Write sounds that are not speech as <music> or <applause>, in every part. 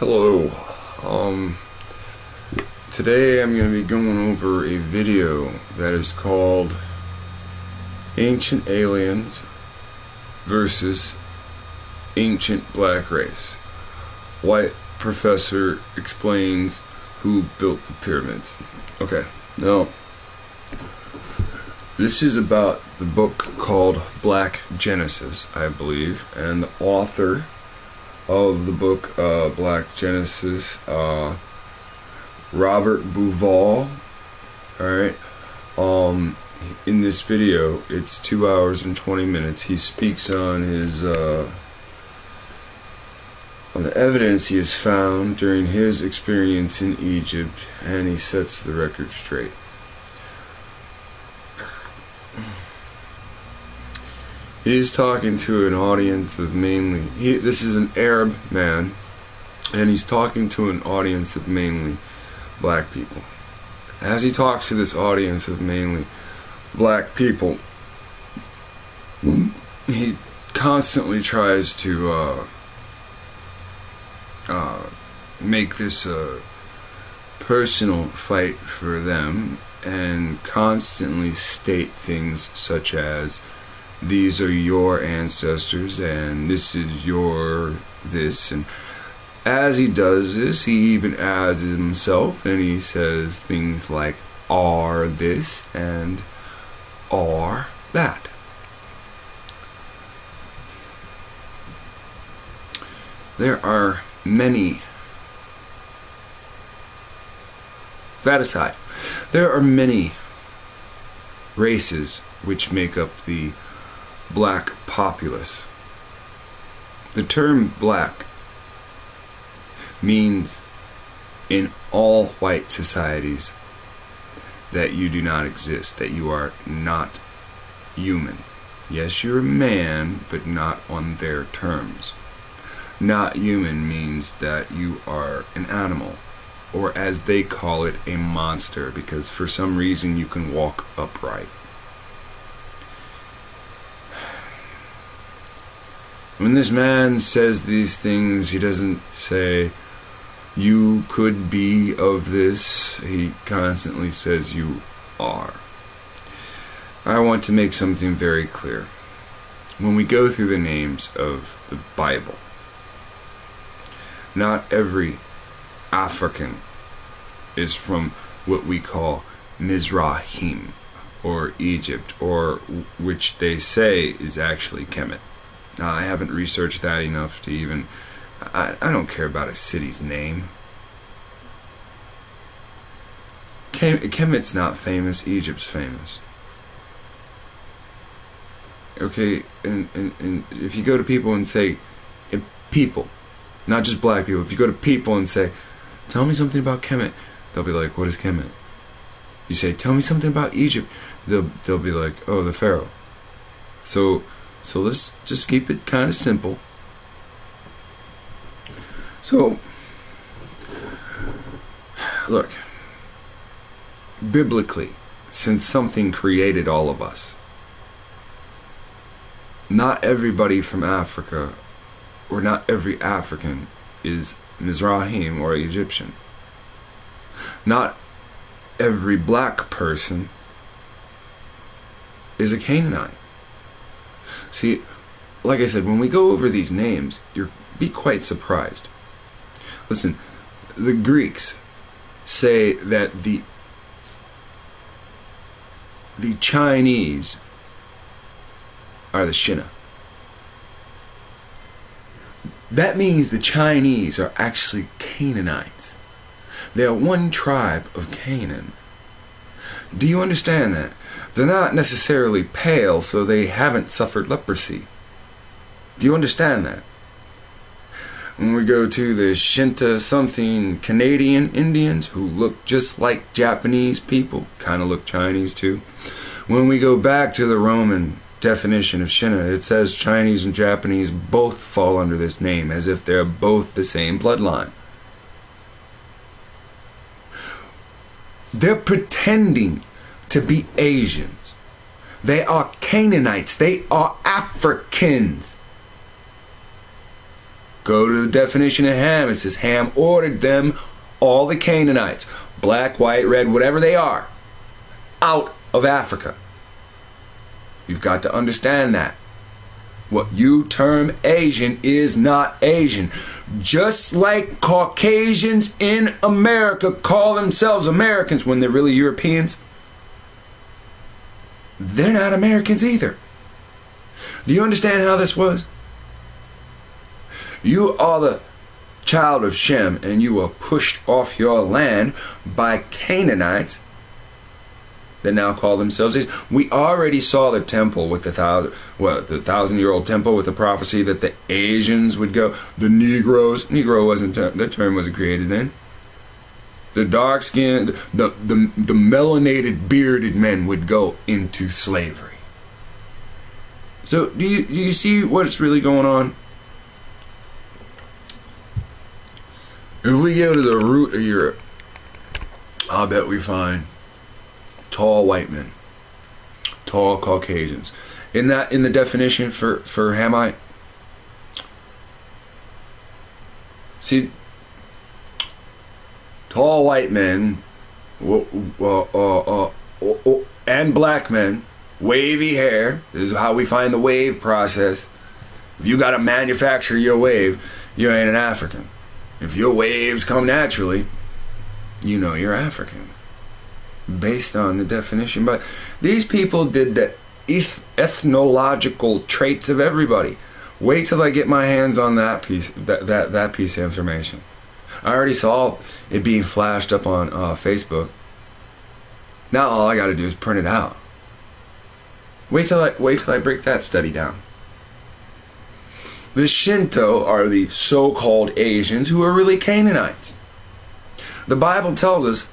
Hello. Um, today I'm going to be going over a video that is called Ancient Aliens versus Ancient Black Race. White professor explains who built the pyramids. Okay, now this is about the book called Black Genesis, I believe, and the author of the book uh, Black Genesis, uh, Robert Bauval. All right. Um, in this video, it's two hours and twenty minutes. He speaks on his uh, on the evidence he has found during his experience in Egypt, and he sets the record straight. He's talking to an audience of mainly. He, this is an Arab man, and he's talking to an audience of mainly black people. As he talks to this audience of mainly black people, he constantly tries to uh, uh, make this a personal fight for them and constantly state things such as these are your ancestors and this is your this. And as he does this he even adds himself and he says things like are this and are that. There are many. That aside there are many races which make up the black populace. The term black means in all white societies that you do not exist, that you are not human. Yes, you're a man, but not on their terms. Not human means that you are an animal, or as they call it, a monster, because for some reason you can walk upright. When this man says these things, he doesn't say, You could be of this. He constantly says, You are. I want to make something very clear. When we go through the names of the Bible, not every African is from what we call Mizrahim or Egypt, or which they say is actually Kemet. Uh, I haven't researched that enough to even. I, I don't care about a city's name. Kem, Kemet's not famous, Egypt's famous. Okay, and, and, and if you go to people and say, people, not just black people, if you go to people and say, tell me something about Kemet, they'll be like, what is Kemet? You say, tell me something about Egypt, they'll, they'll be like, oh, the Pharaoh. So, so let's just keep it kind of simple. So, look, biblically, since something created all of us, not everybody from Africa, or not every African, is Mizrahim or Egyptian. Not every black person is a Canaanite. See, like I said, when we go over these names, you'll be quite surprised. Listen, the Greeks say that the the Chinese are the Shina. That means the Chinese are actually Canaanites. They are one tribe of Canaan. Do you understand that? They're not necessarily pale, so they haven't suffered leprosy. Do you understand that? When we go to the Shinta something Canadian Indians who look just like Japanese people, kind of look Chinese too. When we go back to the Roman definition of Shina, it says Chinese and Japanese both fall under this name as if they're both the same bloodline. They're pretending to be Asians. They are Canaanites. They are Africans. Go to the definition of Ham. It says Ham ordered them, all the Canaanites, black, white, red, whatever they are, out of Africa. You've got to understand that. What you term Asian is not Asian. Just like Caucasians in America call themselves Americans when they're really Europeans, they're not Americans either. Do you understand how this was? You are the child of Shem, and you were pushed off your land by Canaanites that now call themselves Asian. We already saw the temple with the thousand, what the thousand year old temple with the prophecy that the Asians would go. The Negroes, Negro wasn't the term wasn't created then. The dark skinned, the, the the melanated, bearded men would go into slavery. So do you do you see what's really going on? If we go to the root of Europe, I'll bet we find tall white men, tall Caucasians. In that, in the definition for for Hamite, see, tall white men, uh, uh, and black men, wavy hair. This is how we find the wave process. If you got to manufacture your wave, you ain't an African. If your waves come naturally, you know you're African based on the definition. But these people did the eth- ethnological traits of everybody. Wait till I get my hands on that piece, that that, that piece of information. I already saw it being flashed up on uh, Facebook. Now all I got to do is print it out. Wait till I wait till I break that study down. The Shinto are the so-called Asians who are really Canaanites. The Bible tells us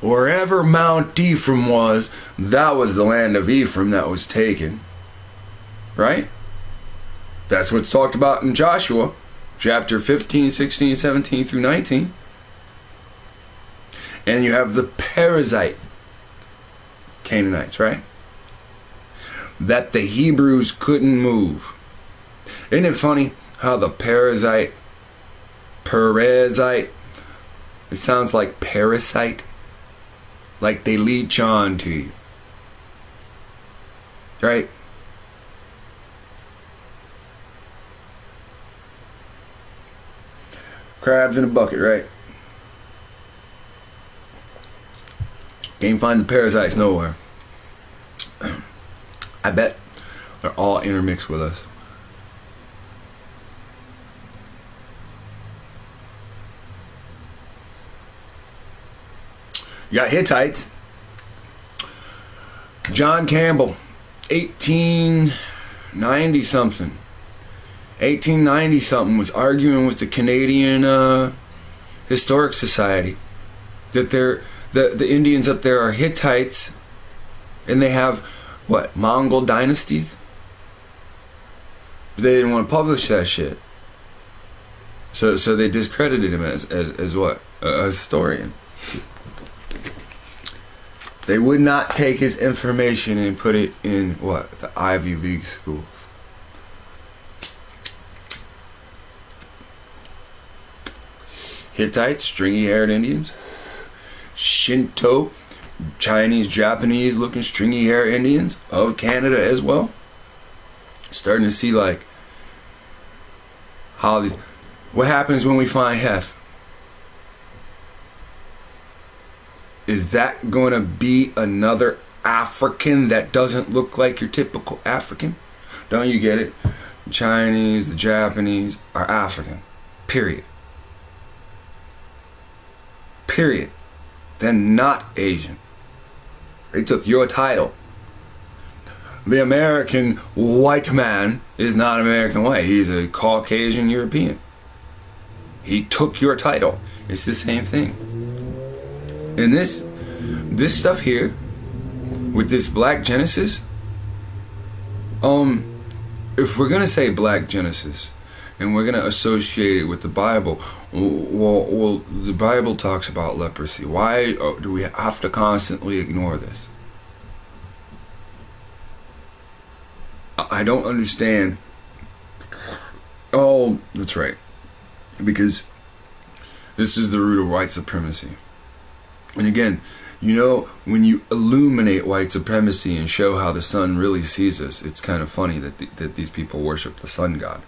wherever Mount Ephraim was, that was the land of Ephraim that was taken. Right? That's what's talked about in Joshua chapter 15, 16, 17 through 19. And you have the Perizzite Canaanites, right? That the Hebrews couldn't move. Isn't it funny how the Perizzite, Perizzite, it sounds like parasite? like they leech on to you. Right? Crabs in a bucket, right? Can't find the parasites nowhere. <clears throat> I bet they're all intermixed with us. You got Hittites. John Campbell, 1890 something. 1890 something was arguing with the Canadian uh, Historic Society that they're the the Indians up there are Hittites and they have what Mongol dynasties. They didn't want to publish that shit. So so they discredited him as as, as what a, historian. They would not take his information and put it in what? The Ivy League schools. Hittites, stringy haired Indians. Shinto, Chinese, Japanese looking stringy haired Indians of Canada as well. Starting to see like how. What happens when we find Heth? is that going to be another African that doesn't look like your typical African? Don't you get it? Chinese, the Japanese are African. Period. Period. They're not Asian. They took your title. The American white man is not American white. He's a Caucasian European. He took your title. It's the same thing. And this this stuff here with this black Genesis, um, if we're gonna say black Genesis and we're gonna associate it with the Bible, well, well, the Bible talks about leprosy. Why uh, do we have to constantly ignore this? I don't understand Oh, that's right. Because this is the root of white supremacy. And again, you know, when you illuminate white supremacy and show how the sun really sees us, it's kind of funny that, the, that these people worship the sun god.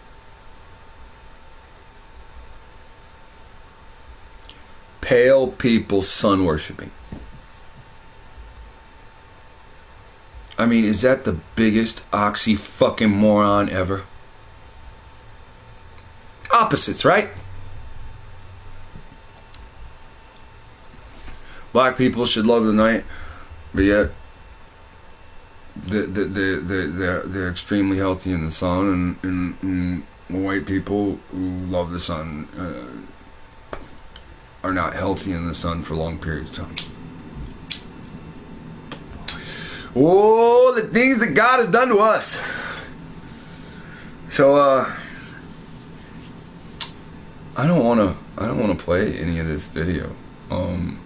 Pale people sun worshipping. I mean, is that the biggest oxy fucking moron ever? Opposites, right? Black people should love the night, but yet they, they, they, they're, they're extremely healthy in the sun, and, and, and white people who love the sun uh, are not healthy in the sun for long periods of time. Oh, the things that God has done to us. So, uh, I don't want to. I don't want to play any of this video. Um,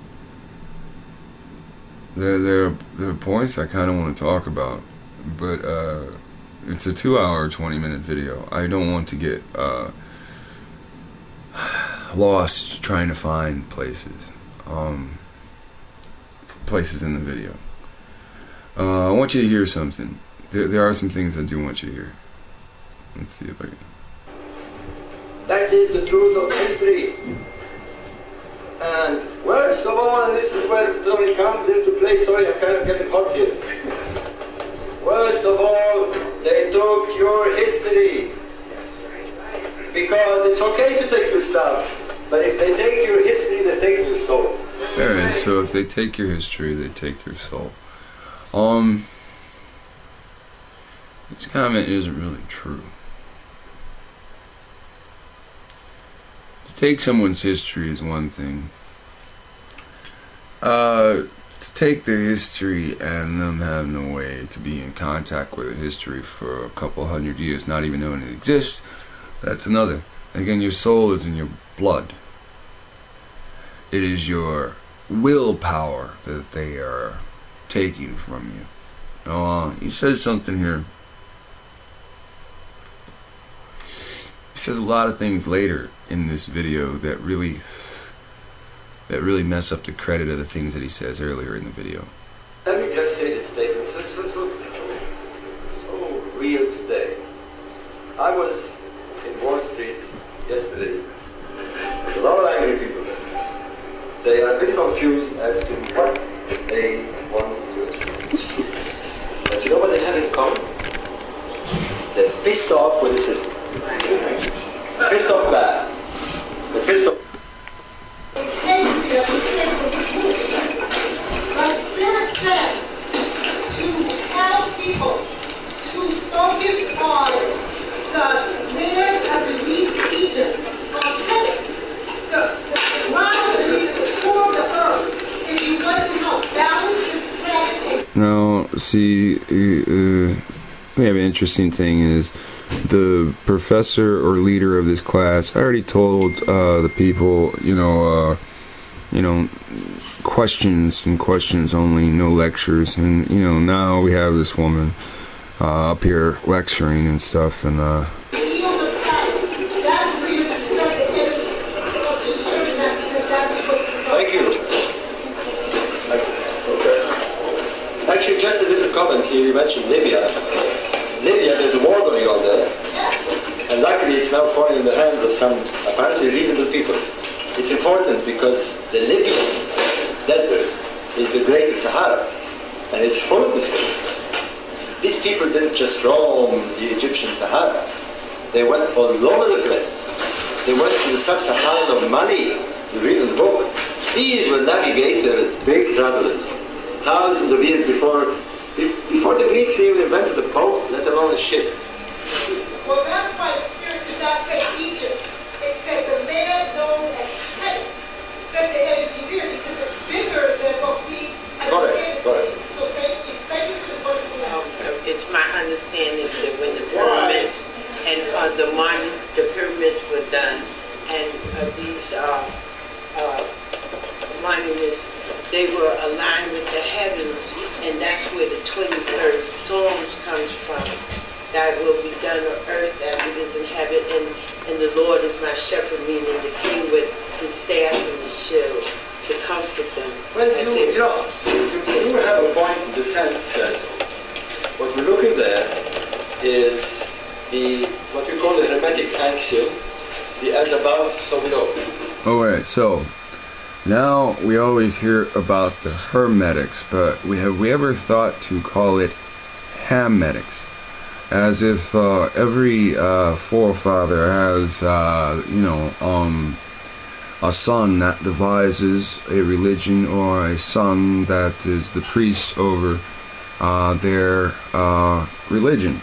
there, there, there are points I kind of want to talk about, but uh, it's a two-hour, twenty-minute video. I don't want to get uh, lost trying to find places, um, places in the video. Uh, I want you to hear something. There, there are some things I do want you to hear. Let's see if I can. That is the truth of history. And worst of all, and this is where Tony comes into play, sorry, I'm kind of getting hot here. Worst of all, they took your history. Because it's okay to take your stuff, but if they take your history, they take your soul. There. So if they take your history, they take your soul. Um, this comment isn't really true. To take someone's history is one thing. Uh, to take their history and them have no way to be in contact with the history for a couple hundred years, not even knowing it exists, that's another. Again, your soul is in your blood. It is your willpower that they are taking from you. Uh, he says something here. He says a lot of things later in this video that really that really mess up the credit of the things that he says earlier in the video. Interesting thing is the professor or leader of this class I already told uh, the people, you know, uh, you know, questions and questions only, no lectures, and you know now we have this woman uh, up here lecturing and stuff, and uh, Thank you. Actually, just a little comment. You mentioned. Libya, there's a war going on there. And luckily, it's now falling in the hands of some apparently reasonable people. It's important because the Libyan desert is the Greater Sahara. And it's full of this thing. These people didn't just roam the Egyptian Sahara. They went all over the place. They went to the sub-Saharan of Mali. You read in the book. These were navigators, big travelers. Thousands of years before, before the Greeks even invented the boat, let alone a ship. Well, that's why the Spirit did not say Egypt. It said the land known as Canaan. It said the energy there because it's bigger than what we Got it, understand it got to it. be. So thank you. Thank you for the wonderful answer. It's my understanding that when the pyramids and uh, the mon- the pyramids were done, and uh, these uh, uh, monuments, they were aligned with the heavens, and that's where the 23rd Psalms comes from. That will be done on earth as it is in heaven. And, and the Lord is my shepherd, meaning the king with his staff and his shield to comfort them. Well, you, you know, you have a point in the sense that what we're looking there is the what we call the hermetic axiom, the as above, so below. Alright, so now we always hear about the Hermetics, but we have we ever thought to call it Hammetics? As if uh, every uh, forefather has, uh, you know, um, a son that devises a religion or a son that is the priest over uh, their uh, religion.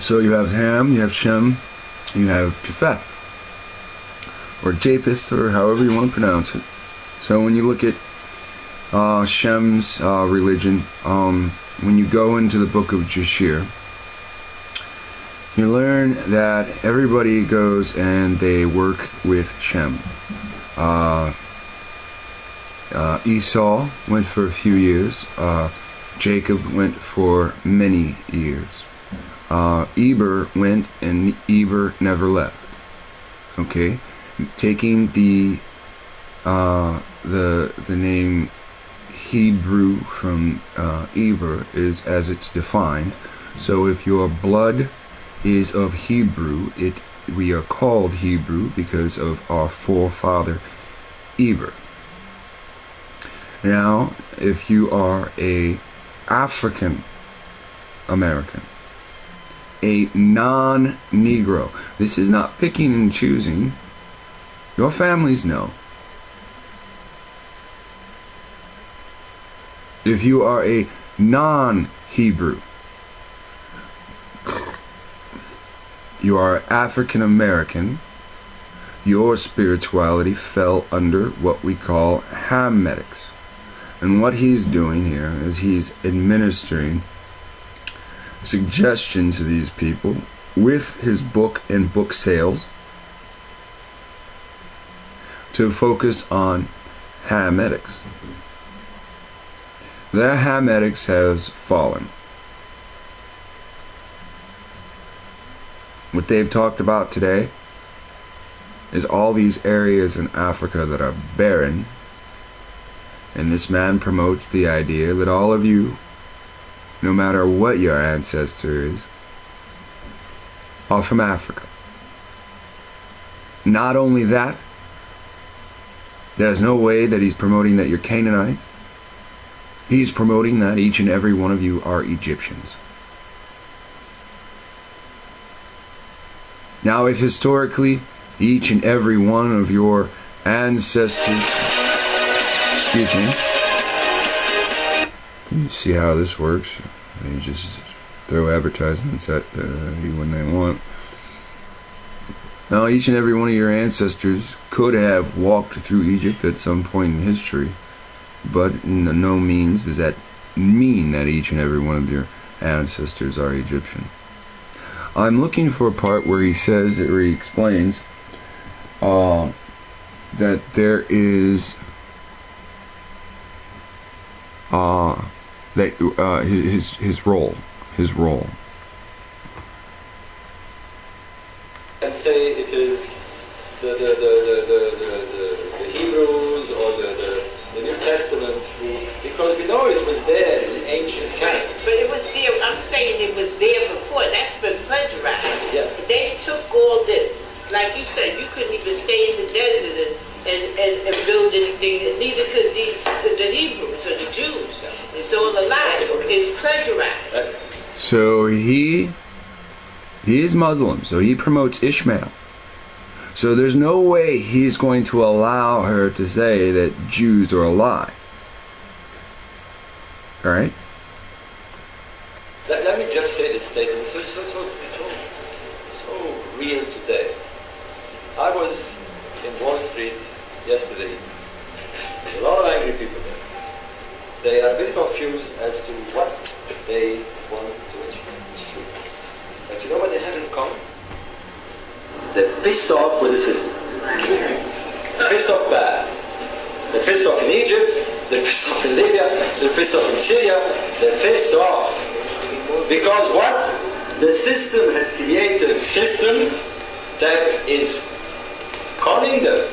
So you have Ham, you have Shem, you have Japheth, or Japheth, or however you want to pronounce it. So when you look at uh, Shem's uh, religion, um, when you go into the book of Jasher, you learn that everybody goes and they work with Shem. Uh, uh, Esau went for a few years. Uh, Jacob went for many years. Uh, Eber went and Eber never left. Okay, taking the uh, the the name Hebrew from uh, Eber is as it's defined. So if your blood is of Hebrew, it we are called Hebrew because of our forefather Eber. Now, if you are a African American, a non-Negro, this is not picking and choosing. Your families know. If you are a non-Hebrew, you are African American, your spirituality fell under what we call Hametics. And what he's doing here is he's administering suggestion to these people with his book and book sales to focus on Hametics. Their Hametics has fallen. What they've talked about today is all these areas in Africa that are barren. And this man promotes the idea that all of you, no matter what your ancestor is, are from Africa. Not only that, there's no way that he's promoting that you're Canaanites. He's promoting that each and every one of you are Egyptians. Now, if historically each and every one of your ancestors, excuse me, you see how this works? They just throw advertisements at uh, you when they want. Now, each and every one of your ancestors could have walked through Egypt at some point in history, but no means does that mean that each and every one of your ancestors are Egyptian. I'm looking for a part where he says, where he explains, uh, that there is, uh, that uh, his his his role, his role. and say it is the, the, the, the, the, the, the, the Hebrews or the, the, the New Testament who, because we know it was there in ancient Right, but it was there, I'm saying it was there before, that's been plagiarized. Yeah. They took all this, like you said, you couldn't even stay in the desert and, and, and, and build anything, and neither could these, could the Hebrews or the Jews. It's all a lie, it's plagiarized. Uh, so he he is Muslim, so he promotes Ishmael. So there's no way he's going to allow her to say that Jews are a lie. All right? Let, let me just say this statement. So, so, so, so, so real today. I was They are a bit confused as to what they want to achieve. But you know what they have in common? They're pissed off with the system. Pissed off bad. They're pissed off in Egypt. they're pissed off in Libya, they're pissed off in Syria, they're pissed off. Because what? The system has created a system that is conning them.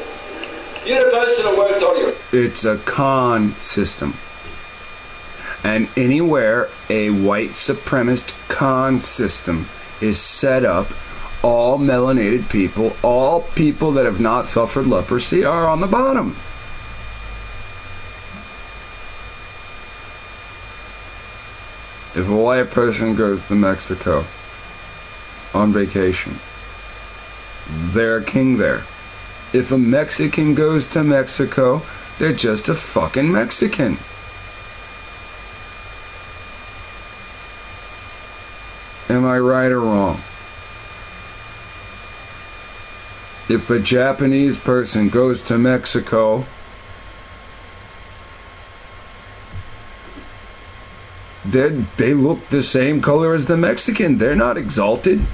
You're a person who worked all your It's a con system. And anywhere a white supremacist con system is set up, all melanated people, all people that have not suffered leprosy, are on the bottom. If a white person goes to Mexico on vacation, they're a king there. If a Mexican goes to Mexico, they're just a fucking Mexican. Am I right or wrong? If a Japanese person goes to Mexico, they they look the same color as the Mexican. They're not exalted.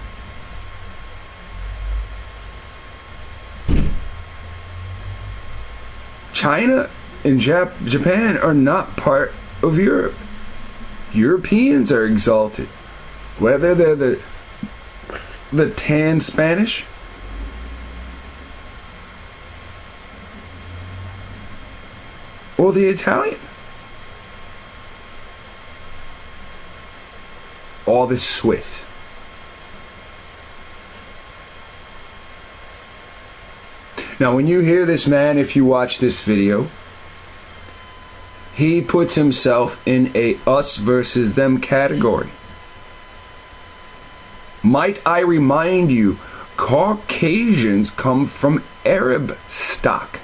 China and Jap- Japan are not part of Europe. Europeans are exalted. Whether they're the the tan Spanish or the Italian. Or the Swiss. Now, when you hear this man, if you watch this video, he puts himself in a us versus them category. Might I remind you, Caucasians come from Arab stock.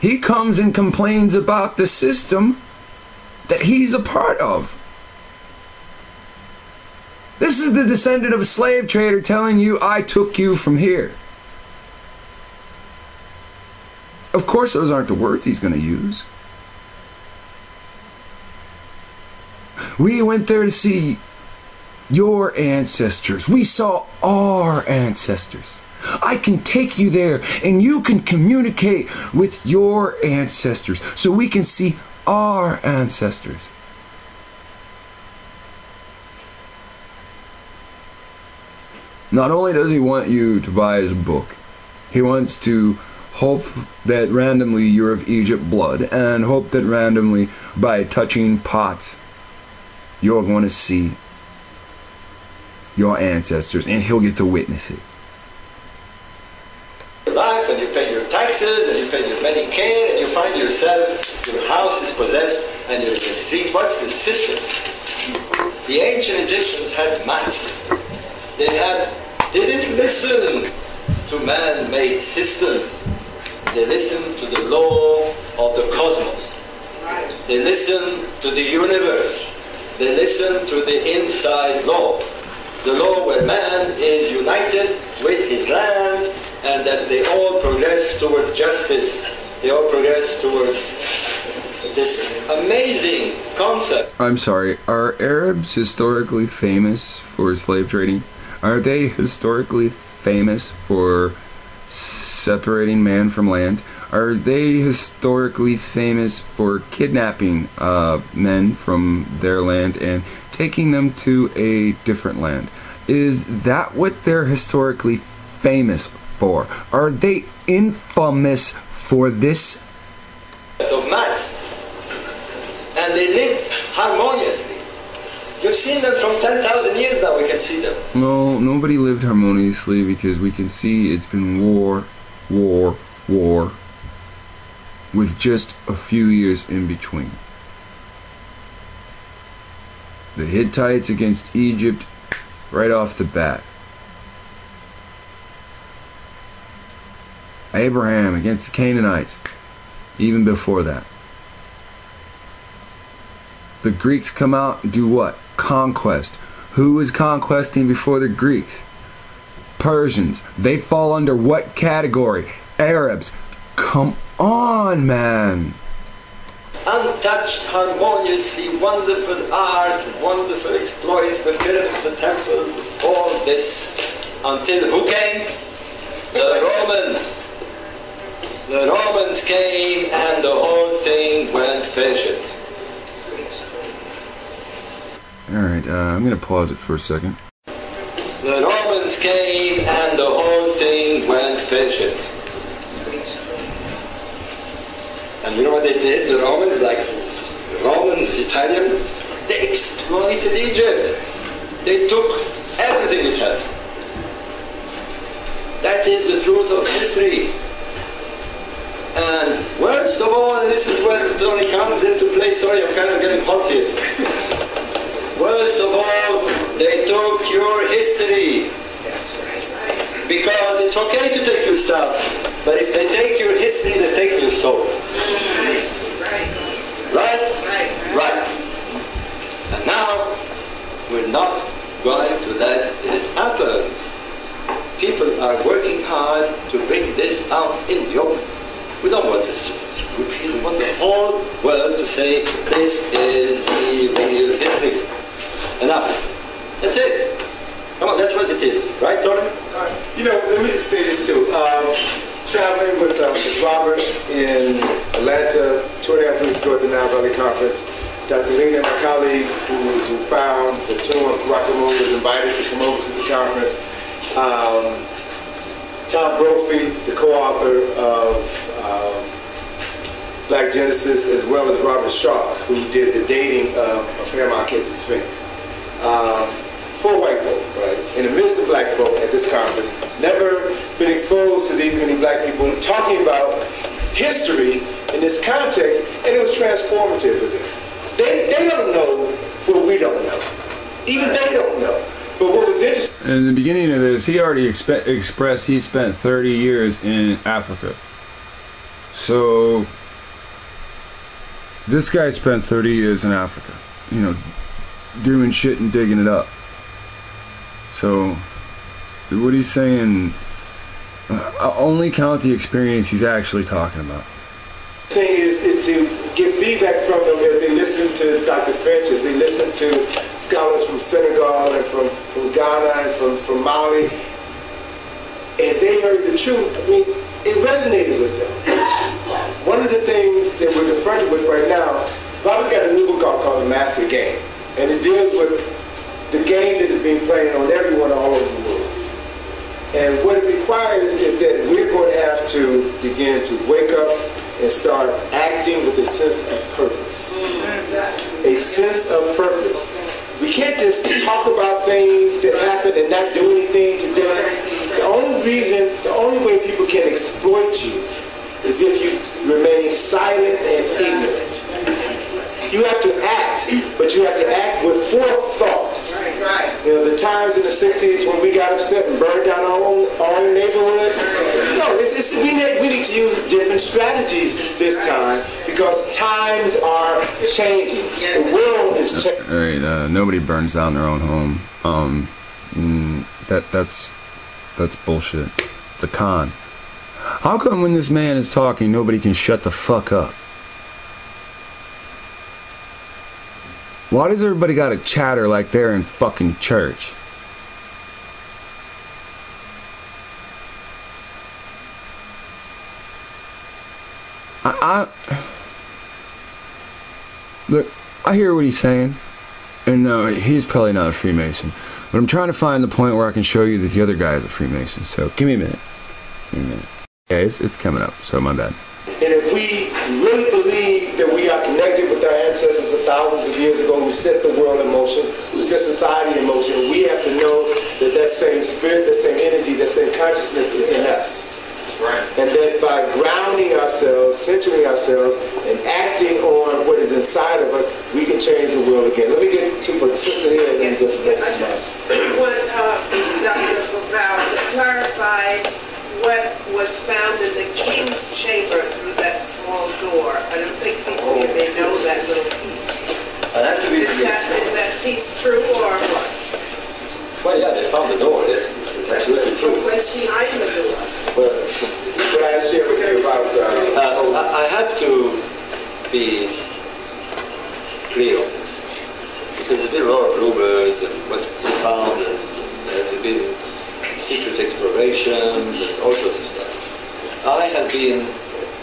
He comes and complains about the system that he's a part of. This is the descendant of a slave trader telling you, I took you from here. Of course, those aren't the words he's going to use. We went there to see your ancestors. We saw our ancestors. I can take you there and you can communicate with your ancestors so we can see our ancestors. Not only does he want you to buy his book, he wants to hope that randomly you're of Egypt blood and hope that randomly by touching pots you're going to see your ancestors and he'll get to witness it. life and you pay your taxes and you pay your Medicare and you find yourself, your house is possessed and you're the. What's the system? The ancient Egyptians had maths. They had, they didn't listen to man-made systems. They listened to the law of the cosmos. They listened to the universe. They listen to the inside law. The law where man is united with his land and that they all progress towards justice. They all progress towards this amazing concept. I'm sorry, are Arabs historically famous for slave trading? Are they historically famous for separating man from land? Are they historically famous for kidnapping uh, men from their land and taking them to a different land? Is that what they're historically famous for? Are they infamous for this? of math. And they lived harmoniously. You've seen them from 10,000 years now, we can see them. No, nobody lived harmoniously because we can see it's been war, war, war, with just a few years in between. The Hittites against Egypt, right off the bat. Abraham against the Canaanites, even before that. The Greeks come out and do what? Conquest. Who was conquesting before the Greeks? Persians. They fall under what category? Arabs. Come on, man. Untouched, harmoniously, wonderful art, wonderful exploits, the pyramids, the temples, all this until who came? The Romans. The Romans came and the whole thing went pear-shaped. All right, uh, I'm gonna pause it for a second. The Romans came and the whole thing went pear-shaped. And you know what they did, the Romans, like Romans, Italians, they exploited Egypt. They took everything it had. That is the truth of history. And worst of all, and this is where Tony comes into play, sorry, I'm kind of getting hot here. <laughs> Worst of all, they took your history. Because it's okay to take your stuff, but if they take your history, they take your soul. Right? Right. And now, we're not going to let this happen. People are working hard to bring this out in the open. We don't want this just here. We want the whole world to say this is the real history. Enough. That's it. Come on, that's what it is. Right, Tony? You know, let me say this too. Um, traveling with, uh, with Robert in Atlanta two and a half weeks ago at the Nile Valley Conference, Dr. Lena, my colleague who, who found the tomb of Karakhamun, was invited to come over to the conference. Um, Tom Brophy, the co-author of um, Black Genesis, as well as Robert Schoch, who did the dating of, of Cape the Sphinx. Um, four white folk, right, in the midst of black folk at this conference, never been exposed to these many black people talking about history in this context, and it was transformative for them. They, they don't know what we don't know. Even they don't know. But what was interesting, In the beginning of this, he already expe- expressed he spent 30 years in Africa. So, this guy spent 30 years in Africa, you know, doing shit and digging it up. So, what he's saying, uh, I'll only count the experience he's actually talking about. thing is, is to get feedback from them as they listen to Dr. Finch, as they listen to scholars from Senegal and from, from Ghana and from, from Mali. As they heard the truth, I mean, it resonated with them. One of the things that we're confronted with right now, Robert's got a new book called The Master Game. And it deals with the game that is being played on everyone all over the world. And what it requires is that we're going to have to begin to wake up and start acting with a sense of purpose. A sense of purpose. We can't just talk about things that happen and not do anything today. The only reason, the only way people can exploit you is if you remain silent and ignorant. You have to act, but you have to act with forethought. You know, the times in the 60s when we got upset and burned down our own, our own neighborhood. No, it's, it's, we, need, we need to use different strategies this time because times are changing. The world is changing. All right, uh, nobody burns down their own home. Um, mm, that that's that's bullshit. It's a con. How come when this man is talking, nobody can shut the fuck up? Why does everybody gotta chatter like they're in fucking church? I, I look. I hear what he's saying, and no, he's probably not a Freemason. But I'm trying to find the point where I can show you that the other guy is a Freemason. So give me a minute. Give me a minute. Yeah, it's, it's coming up. So my bad. And if we really believe that we are connected with our ancestors of thousands of years ago who set the world in motion, who set society in motion, we have to know that that same spirit, that same energy, that same consciousness is in us. And that by grounding ourselves, centering ourselves, and acting on what is inside of us, we can change the world again. Let me get to my sister here and then get to I just <clears throat> want uh, Dr. Val to clarify what was found in the king's chamber through that small door. I don't think people here may know that little piece. I have to be. Is that, is that piece true or what? Well, yeah, they found the door. Yes, it's absolutely true. What's behind the door? Well, what I share with you about uh, Uh, I I have to be clear on this. Because there's been a lot of rumors and what's been found and has been secret explorations and all sorts of stuff. I have been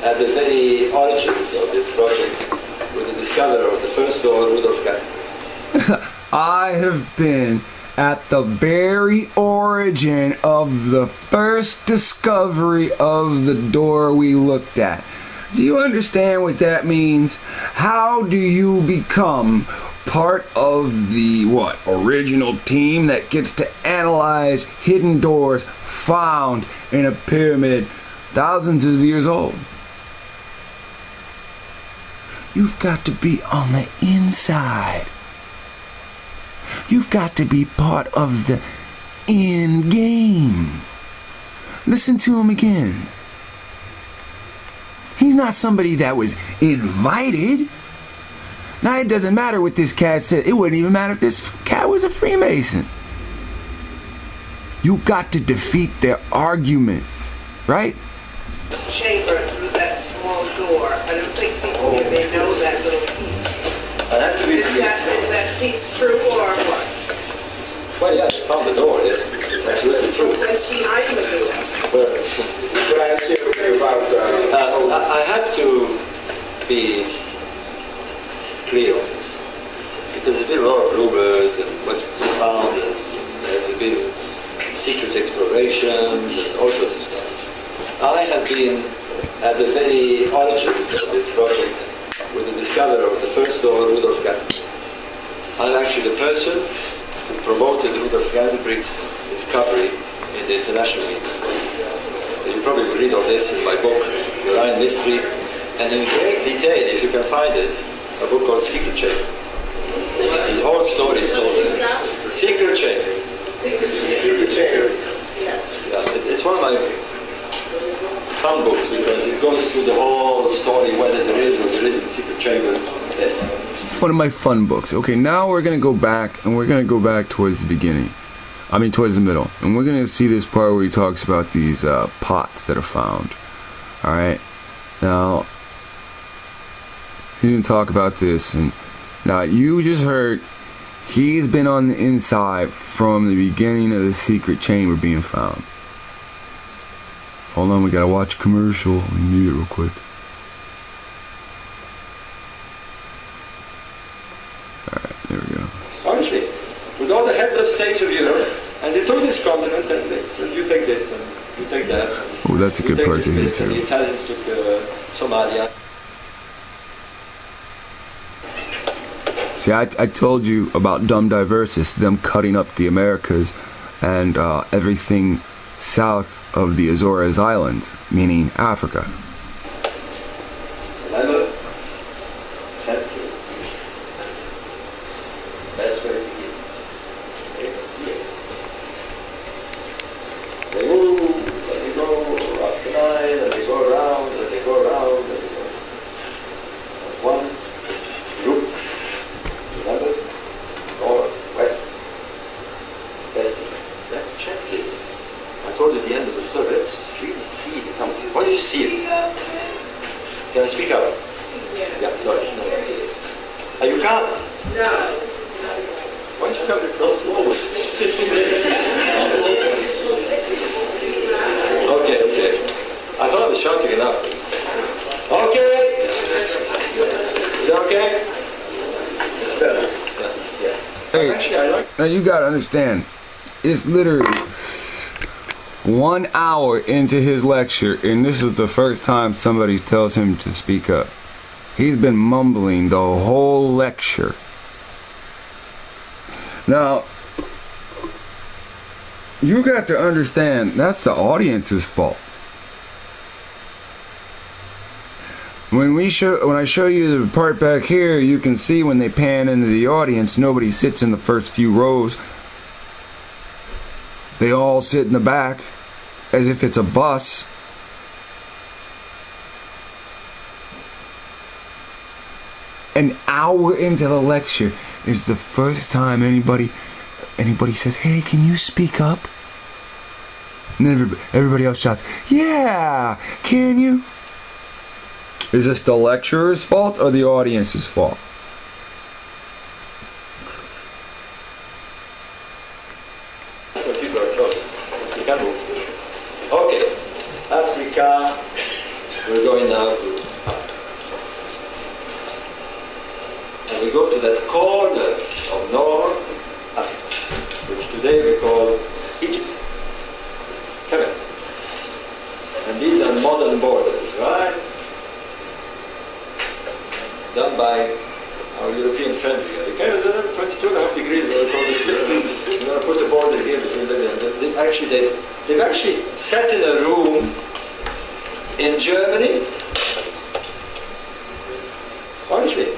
at the very origins of this project with the discoverer of the first door, Rudolf Gantenbrink. <laughs> I have been at the very origin of the first discovery of the door we looked at. Do you understand what that means? How do you become part of the what original team that gets to analyze hidden doors found in a pyramid thousands of years old? You've got to be on the inside. You've got to be part of the end game. Listen to him again. He's not somebody that was invited. Now, it doesn't matter what this cat said. It wouldn't even matter if this cat was a Freemason. You got to defeat their arguments, right? This chamber through that small door. I don't think people here may know that little piece. I have to be Is that, is that piece true or what? Well, yeah, I found the door, yes. It's absolutely true. What's behind the door? Well, Can I ask you about, uh, Uh, I I have to be this because there's been a lot of rumors and what's been found and there's been secret explorations and all sorts of stuff. I have been at the very origins of this project with the discoverer of the first door, Rudolf Gattner. I'm actually the person who promoted Rudolf Gantenbrink's discovery in the international media. You probably read all this in my book, The Orion Mystery, and in great detail, if you can find it, a book called Secret Chamber. The whole story is told in. Secret Chamber. secret chamber? Yeah, it, it's one of my fun books because it goes through the whole story, whether there is or there isn't secret chambers. Yeah. one of my fun books. Okay, now we're gonna go back and we're gonna go back towards the beginning. I mean, towards the middle, and we're gonna see this part where he talks about these uh, pots that are found. All right, now he didn't talk about this, and now you just heard he's been on the inside from the beginning of the secret chamber being found. Hold on, we gotta watch a commercial. We need it real quick. All right, there we go. Honestly, with all the heads of states of Europe, and they took this continent and they said, you take this and you take that. Oh, that's a good part to hear and too. The Italians took uh, Somalia. See, I, I told you about Dum Diversas, them cutting up the Americas and uh, everything south of the Azores Islands, meaning Africa. Another century. That's where it begins. They move, and they go up the Nile, and they go around, and they go around, and they go. And once, look, remember, north, west, west. Let's check this. I told you at the end of the story, let's really see something. Why do you see it? Can I speak up? Yeah, sorry. Oh, you can't? No. Why don't you come a bit closer? okay, okay. I thought I was shouting enough. Okay. Is that okay? It's better. Yeah, yeah. Hey. Actually, I like Now you gotta understand, it's literally one hour into his lecture, and this is the first time somebody tells him to speak up. He's been mumbling the whole lecture. Now, you got to understand that's the audience's fault. When we show, when I show you the part back here, you can see when they pan into the audience, nobody sits in the first few rows. They all sit in the back, as if it's a bus. An hour into the lecture is the first time anybody, anybody says, "Hey, can you speak up?" And everybody, everybody else shouts, "Yeah, can you?" Is this the lecturer's fault or the audience's fault? when people are close. You can't going now to and we go to that corner of North Africa, which today we call Egypt. Kemet. And these are modern borders, right? Done by our European friends here. They came at 22 and a half degrees, they were totally split. We're going to put a border here between Libya and they actually, they've, they've actually sat in a room in Germany, honestly,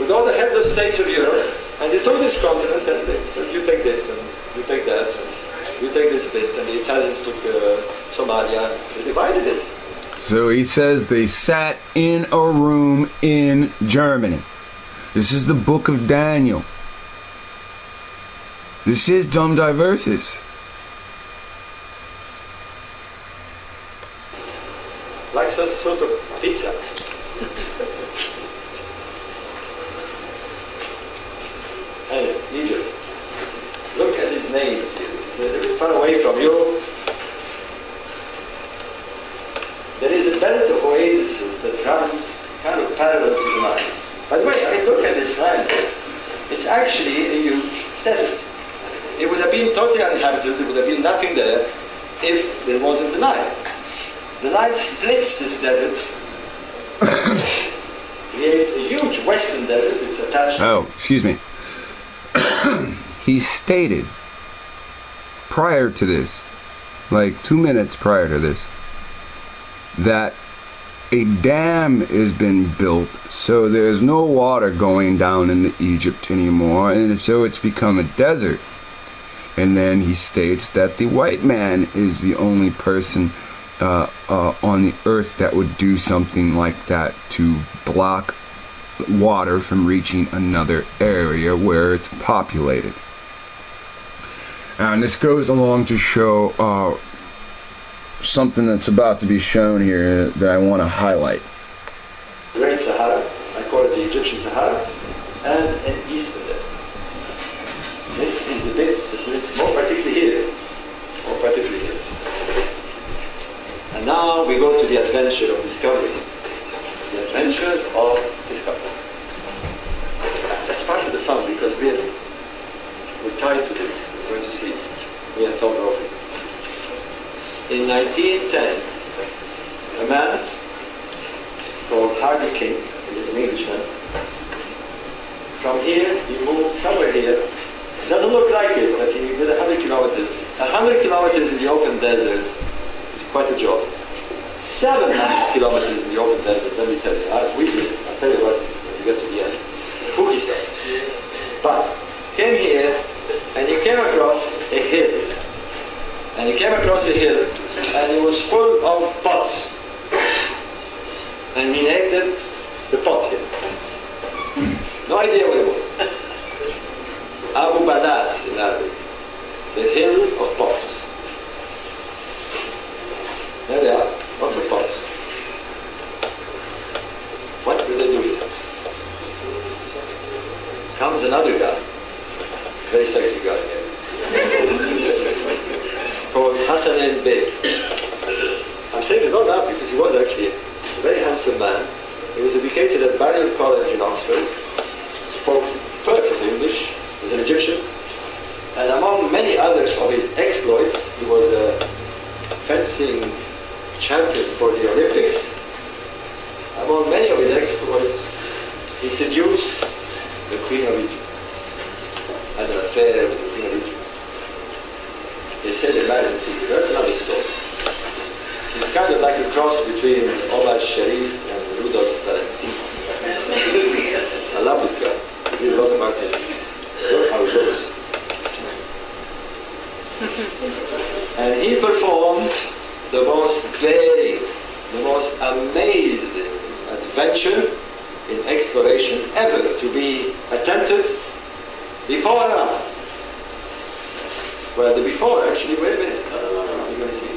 with all the heads of states of Europe, and they took this continent and they said, you take this and you take that, and you take this bit, and the Italians took uh, Somalia, they divided it. So he they sat in a room in Germany. This is the book of Daniel. This is Dum Diversas. like some sort of pizza. anyway, Egypt. Look at his names here. It's a little bit far away from you. There is a belt of oases that runs kind of parallel to the Nile. By the way, I mean, look at this land. It's actually a huge desert. It would have been totally uninhabited, there would have been nothing there if there wasn't the Nile. The Nile splits this desert, creates a huge western desert. It's attached. Oh, excuse me. Prior to this, like two minutes prior to this, that a dam has been built so there's no water going down into Egypt anymore, and so it's become a desert. And then he states that the white man is the only person uh, uh, on the earth that would do something like that to block water from reaching another area where it's populated. And this goes along to show uh, something that's about to be shown here that I want to highlight. Great Sahara, I call it the Egyptian Sahara, and an eastern desert. This is the bit that splits more particularly here, more particularly here. And now we go to the adventure of discovery. The adventures of discovery. That's part of the fun because we're tied to this. We're going to see. Tom Roby. In 1910, a man called Hardy King, he is an Englishman. From here, he moved somewhere here. It doesn't look like it, but he did 100 kilometers. 100 kilometers in the open desert is quite a job. 700 kilometers in the open desert, let me tell you. I, we did. I'll tell you about this when you get to the end. It's spooky stuff. But came here, and he came across a hill. And he came across a hill, and it was full of pots and he named it the pot hill. No idea what it was. <laughs> Abu Ballas in Arabic, the hill of pots. There they are, lots of pots. What will they do with it? Comes another guy, very sexy guy. Called Hassanein Bey. I'm saying it not now because he was actually a very handsome man. He was educated at Balliol College in Oxford, spoke perfect English, was an Egyptian, and among many others of his exploits, he was a fencing champion for the Olympics. Among many of his exploits, he seduced the Queen of Egypt, had an affair with the Queen of Egypt. They said they married in secret. That's another story. It's kind of like a cross between Omar Sharif and Rudolph Valentino. I love this guy. I read a lot about him. Look how it goes. and he performed the most daring, the most amazing adventure in exploration ever to be attempted before and after. Well, the before actually, wait a minute. No, no, no, no, you're going to see.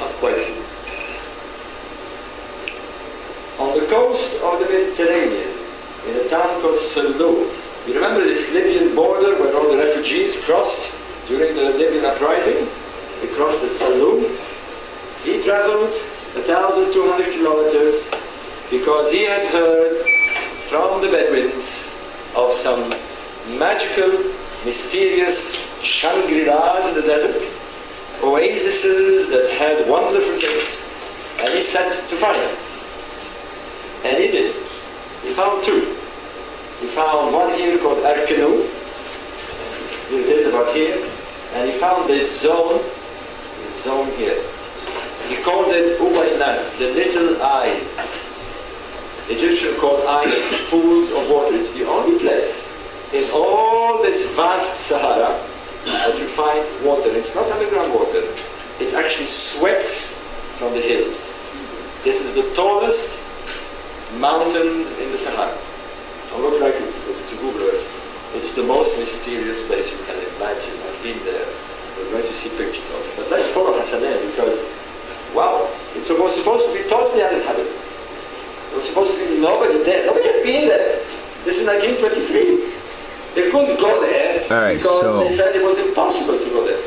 Not quite. On the coast of the Mediterranean, in a town called Sallum. You remember this Libyan border where all the refugees crossed during the Libyan uprising? They crossed at Sallum. He traveled 1,200 kilometers because he had heard from the Bedouins of some magical, mysterious Shangri-Las in the desert, oases that had wonderful things, and he sent to find them. And he did. He found two. He found one here called Arkenu, it is about here, and he found this zone, this zone here. He called it Uweinat, the little eyes. Egyptian called eyes, pools of water. It's the only place in all this vast Sahara that you find water. It's not underground water. It actually sweats from the hills. This is the tallest mountains in the Sahara. I would like to, to Google it. It's the most mysterious place you can imagine. I've been there. We're going to see pictures of it. But let's follow Hassanein because, wow, it's supposed, supposed to be totally uninhabited. There was supposed to be nobody there. Nobody had been there. This is 1923. They couldn't go there All right, because so- they said it was impossible to go there.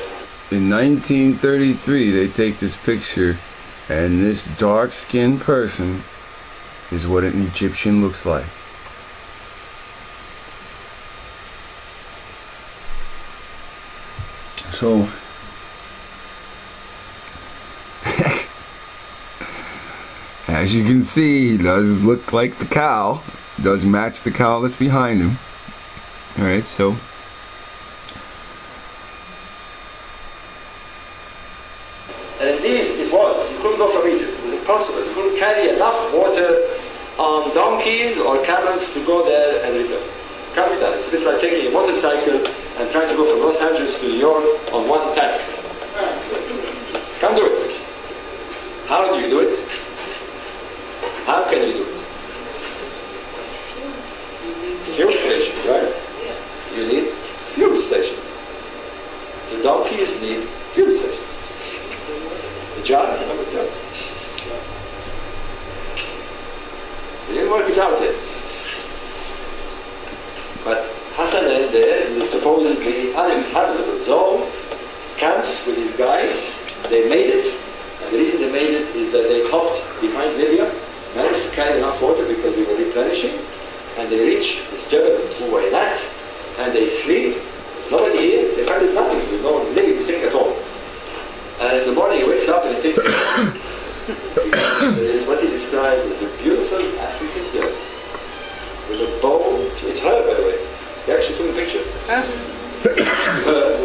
In 1933, they take this picture, and this dark skinned person is what an Egyptian looks like. So, <laughs> as you can see, he does look like the cow. Does match the cow that's behind him. Alright, so And indeed, it was. You couldn't go from Egypt. It was impossible. You couldn't carry enough water on donkeys or camels to go there and return. Can't be done. It's a bit like taking a motorcycle and trying to go from Los Angeles to New York on one tank. Can't do it. How do you do it? How can you do it? Fuel stations, right? You need fuel stations. The donkeys need fuel stations. The job is another job. They didn't work it out yet. But Hassanein there in the supposedly uninhabitable zone camps with his guides. They made it. And the reason they made it is that they hopped behind Libya, managed to carry enough water because they were replenishing, and they reached this Jebel Uweinat, and they sleep. Nobody here. They find there's nothing. There's no living thing at all. And in the morning he wakes up and he thinks <coughs> <coughs> is what he describes as a beautiful African girl with a bowl. It's her, by the way. He actually took the picture. her.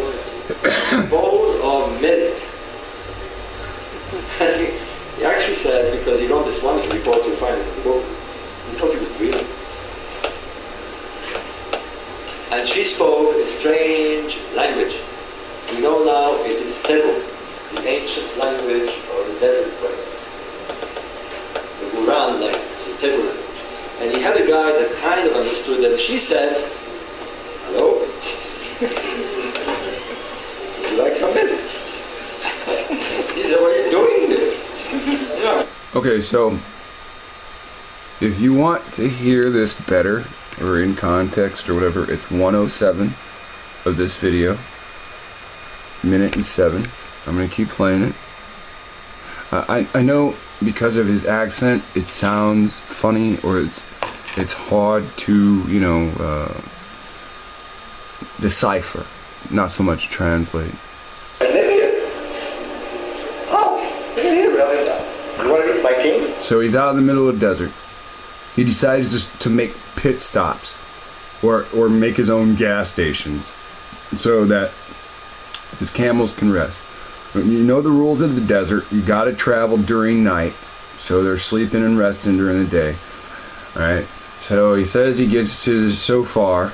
Bowl of milk. And he, he actually says, because he wrote this wonderful report, you'll find it in the book, he thought he was dreaming. And she spoke a strange language. We know now it is Tebu, the ancient language of the desert dwellers. The Quran language, the Tebu language. And he had a guy that kind of understood that she said, hello? Would <laughs> you like some milk? he said, what are you doing here? yeah. Okay, so if you want to hear this better or in context or whatever, it's 107 of this video, minute and seven. I'm gonna keep playing it. Uh, I I know because of his accent, it sounds funny or it's it's hard to you know uh, decipher, not so much translate. And then here. Oh, look at here, really. You want to meet my king? So he's out in the middle of the desert. He decides just to make pit stops or or make his own gas stations so that his camels can rest. You know the rules of the desert. You got to travel during night, so they're sleeping and resting during the day. All right. So he says he gets to so far,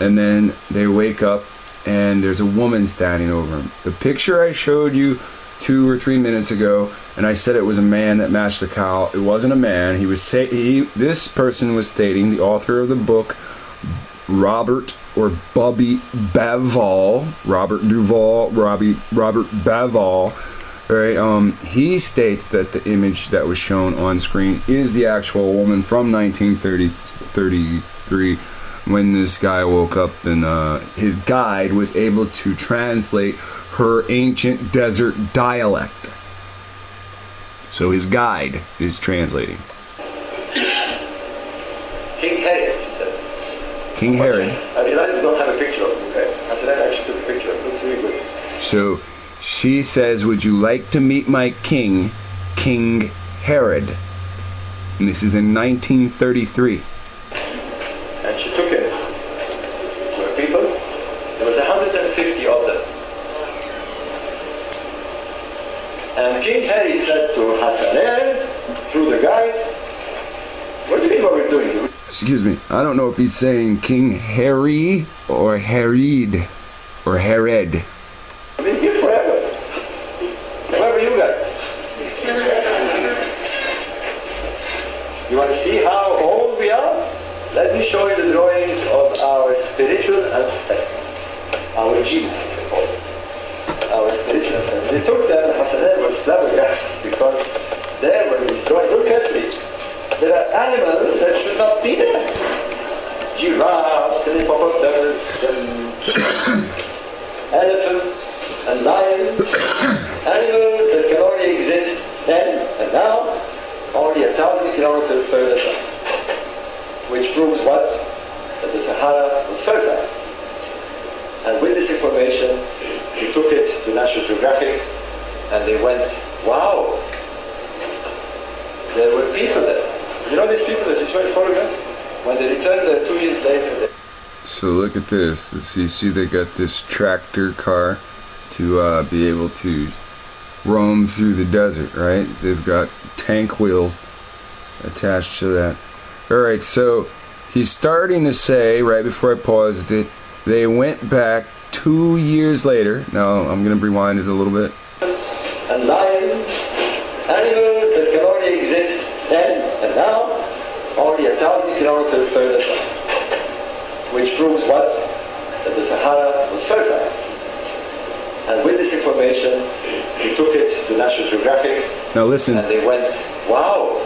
and then they wake up, and there's a woman standing over him. The picture I showed you two or three minutes ago, and I said it was a man that matched the cow. It wasn't a man. He was say he. This person was stating the author of the book, Robert or Bobby Bauval, Robert Duval, Robbie Robert Bauval. Right, um, he states that the image that was shown on screen is the actual woman from 1933 when this guy woke up and uh, his guide was able to translate her ancient desert dialect. So his guide is translating. King Herod, she said. King Herod. I realized we don't have a picture of him, okay? I said, I actually took a picture of him. Looks really good. So she says, Would you like to meet my king, King Herod? And this is in 1933. And she took him to her people. There was 150 of them. And King Harry said to Hassanein, through the guide, what do you mean what we're doing? Excuse me, I don't know if he's saying King Harry or Harid or Herod. I've been here forever. Where were you guys? You want to see how old we are? Let me show you the drawings of our spiritual ancestors. Our it. Our spiritual ancestors. They took them, Hassanein was flabbergasted because there were these drawings. Look carefully. There are animals that should not be there. Giraffes and hippopotamus and <coughs> elephants and lions, animals that can only exist then and now, only a thousand kilometers further south. Which proves what? That the Sahara was fertile. And with this information, we took it to National Geographic and they went, wow, there were people there. You know these people that you saw in photographs? When they returned there two years later, they So look at this. Let's see, see they got this tractor car to uh, be able to roam through the desert, right? They've got tank wheels attached to that. Alright, so he's starting to say, right before I paused it, they went back two years later. Now I'm going to rewind it a little bit. and lions, animals a thousand kilometers further south. Which proves what? That the Sahara was fertile. And with this information, we took it to National Geographic Now listen, and they went, wow,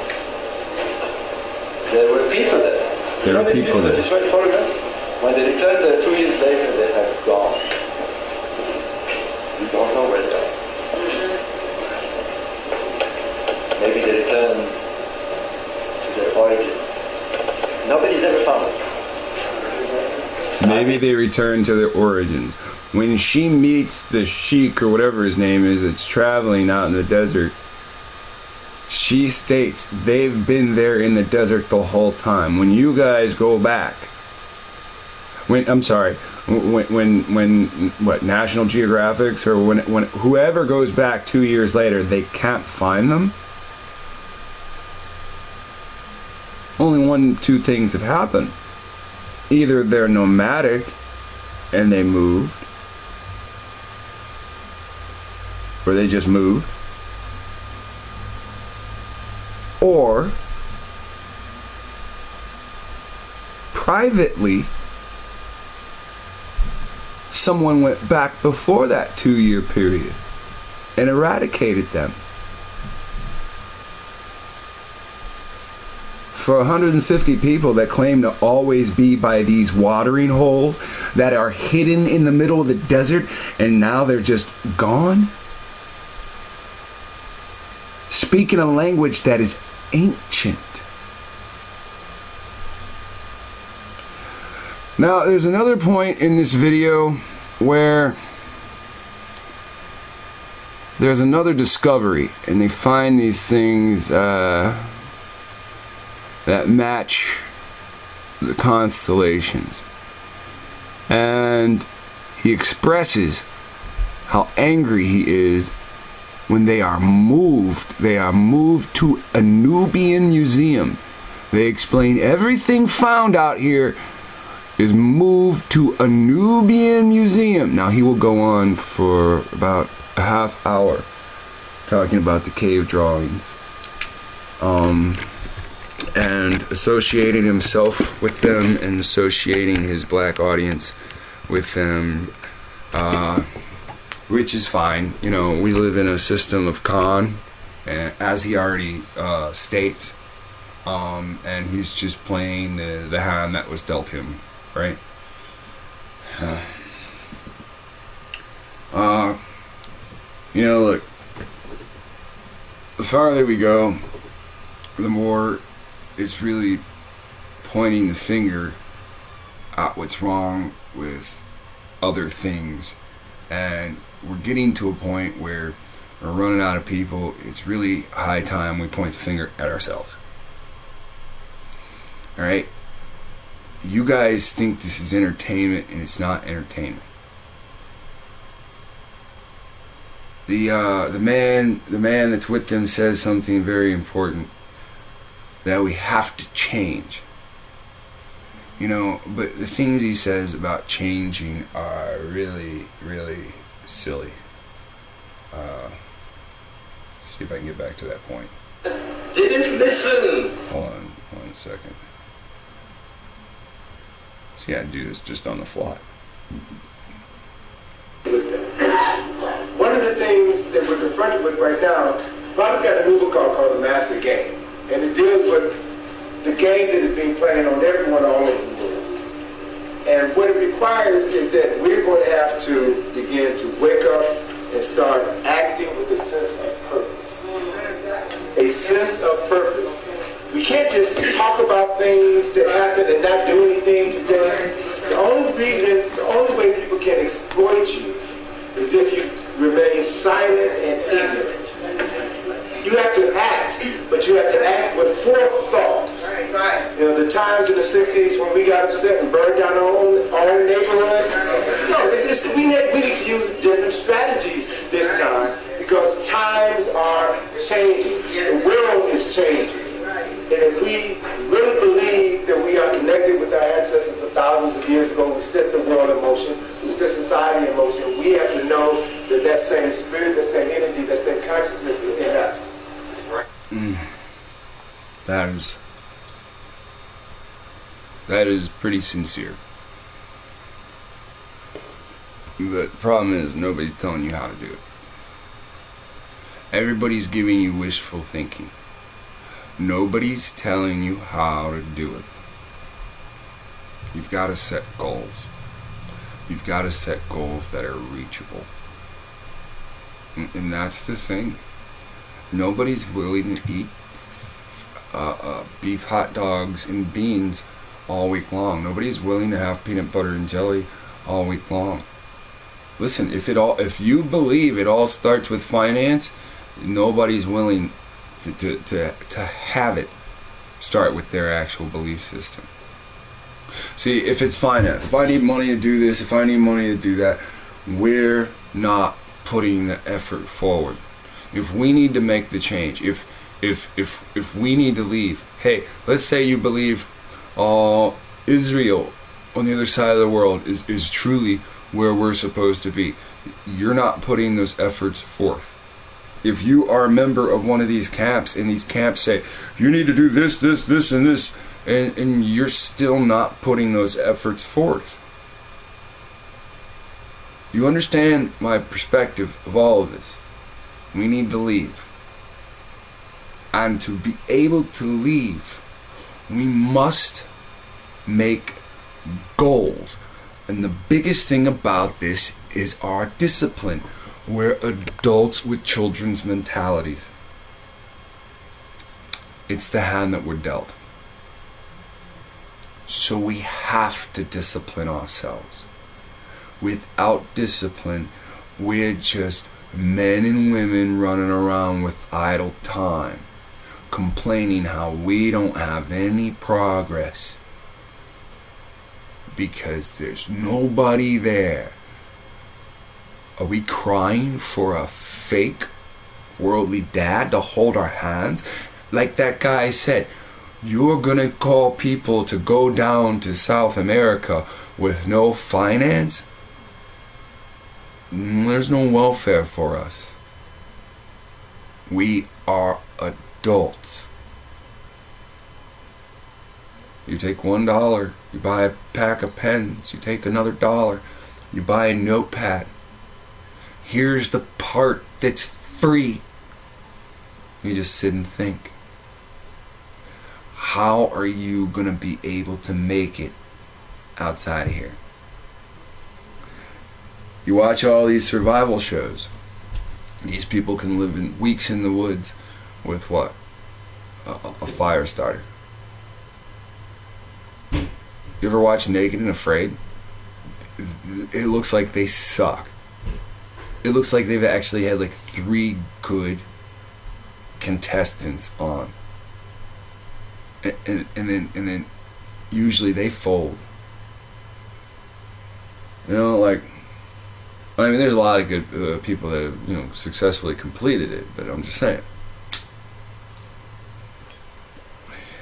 there were people there. There you know are these people there. you saw in photographs? When they returned there two years later, they had gone. We don't know where they are. Mm-hmm. Maybe they returned to their origins. Nobody's ever found them. maybe they return to their origins. When she meets the sheik or whatever his name is that's traveling out in the desert, she states they've been there in the desert the whole time. When you guys go back, when I'm sorry, when when when what National Geographics or when when whoever goes back two years later, they can't find them. Only one two things have happened. Either they're nomadic and they moved, or they just moved, or privately someone went back before that two year period and eradicated them. For 150 people that claim to always be by these watering holes that are hidden in the middle of the desert and now they're just gone? Speaking a language that is ancient. Now, there's another point in this video where there's another discovery, and they find these things uh, that match the constellations. And he expresses how angry he is when they are moved. They are moved to a Nubian museum. They explain everything found out here is moved to a Nubian museum. Now he will go on for about a half hour talking about the cave drawings. Um, and associating himself with them and associating his black audience with them. Uh, which is fine. You know, we live in a system of con, and as he already uh, states, um, and he's just playing the, the hand that was dealt him, right? Uh, uh, you know, look, the farther we go, the more it's really pointing the finger at what's wrong with other things. And we're getting to a point where we're running out of people. It's really high time we point the finger at ourselves. Alright? You guys think this is entertainment, and it's not entertainment. The uh, the man the man that's with them says something very important that we have to change. You know, but the things he says about changing are really, really silly. Uh, see if I can get back to that point. They didn't listen. Hold on, one second. See, I do this just on the fly. One of the things that we're confronted with right now, Bob's got a new book called, called The Master Game. And it deals with the game that is being played on everyone all over the world. And what it requires is that we're going to have to begin to wake up and start acting with a sense of purpose. A sense of purpose. We can't just talk about things that happen and not do anything today. The only reason, the only way people can exploit you is if you remain silent and ignorant. You have to act, but you have to act with forethought. Right. You know, the times in the 60s when we got upset and burned down our own, our own neighborhood. No, it's, it's, we, need, we need to use different strategies this time because times are changing. The world is changing. And if we really believe that we are connected with our ancestors of thousands of years ago who set the world in motion, who set society in motion, we have to know that that same spirit, that same energy, that same consciousness is in us. Mm. That is that is pretty sincere. But the problem is nobody's telling you how to do it. Everybody's giving you wishful thinking. Nobody's telling you how to do it. You've got to set goals. You've got to set goals that are reachable. And, and that's the thing. Nobody's willing to eat uh, uh, beef hot dogs and beans all week long. Nobody's willing to have peanut butter and jelly all week long. Listen, if it all, if you believe it all starts with finance, nobody's willing to, to, to, to have it start with their actual belief system. See, if it's finance, if I need money to do this, if I need money to do that, we're not putting the effort forward. If we need to make the change, if if if if we need to leave, hey, let's say you believe uh, Israel on the other side of the world is, is truly where we're supposed to be. You're not putting those efforts forth. If you are a member of one of these camps and these camps say, you need to do this, this, this, and this, and, and you're still not putting those efforts forth. You understand my perspective of all of this. We need to leave. And to be able to leave, we must make goals. And the biggest thing about this is our discipline. We're adults with children's mentalities. It's the hand that we're dealt. So we have to discipline ourselves. Without discipline, we're just men and women running around with idle time, complaining how we don't have any progress because there's nobody there. Are we crying for a fake worldly dad to hold our hands? Like that guy said, you're gonna call people to go down to South America with no finance? Mm, There's no welfare for us. We are adults. You take one dollar, you buy a pack of pens, you take another dollar, you buy a notepad. Here's the part that's free. You just sit and think. How are you going to be able to make it outside of here? You watch all these survival shows. These people can live in weeks in the woods with what? A, a fire starter. You ever watch Naked and Afraid? It looks like they suck. It looks like they've actually had like three good contestants on. And, and, and then and then usually they fold. You know, like I mean, there's a lot of good uh, people that have you know successfully completed it, but I'm just saying.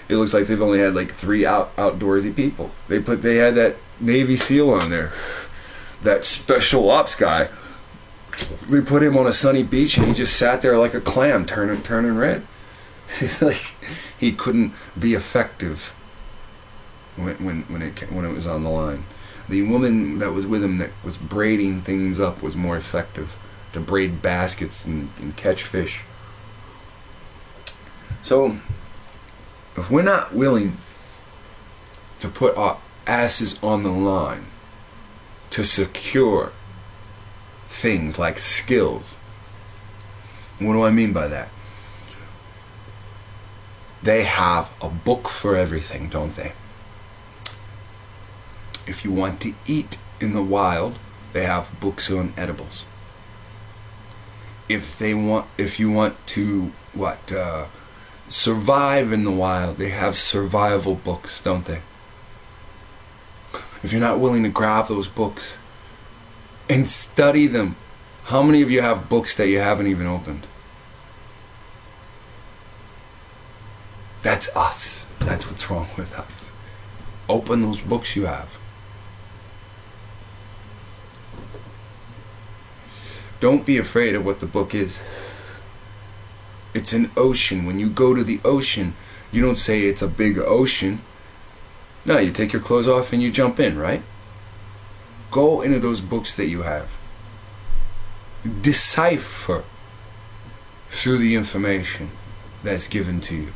It looks like they've only had like three out outdoorsy people. They put they had that Navy SEAL on there, that special ops guy. They put him on a sunny beach and he just sat there like a clam, turning turning red. <laughs> like he couldn't be effective when when when it when it was on the line. The woman that was with him that was braiding things up was more effective to braid baskets and, and catch fish. So if we're not willing to put our asses on the line to secure things like skills, what do I mean by that? They have a book for everything, don't they? If you want to eat in the wild, they have books on edibles. If they want, if you want to what uh, survive in the wild, they have survival books, don't they? If you're not willing to grab those books and study them, how many of you have books that you haven't even opened? That's us. That's what's wrong with us. Open those books you have. Don't be afraid of what the book is. It's an ocean. When you go to the ocean, you don't say it's a big ocean. No, you take your clothes off and you jump in, right? Go into those books that you have. Decipher through the information that's given to you.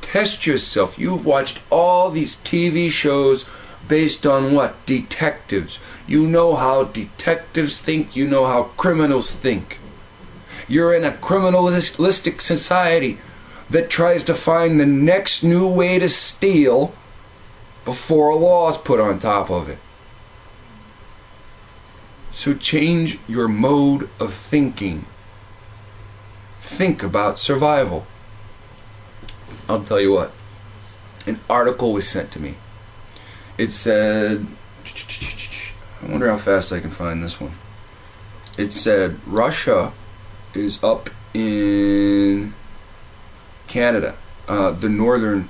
Test yourself. You've watched all these TV shows based on what? Detectives. You know how detectives think, you know how criminals think. You're in a criminalistic society that tries to find the next new way to steal before a law is put on top of it. So change your mode of thinking. Think about survival. I'll tell you what. An article was sent to me. It said I wonder how fast I can find this one. It said Russia is up in Canada, uh, the northern,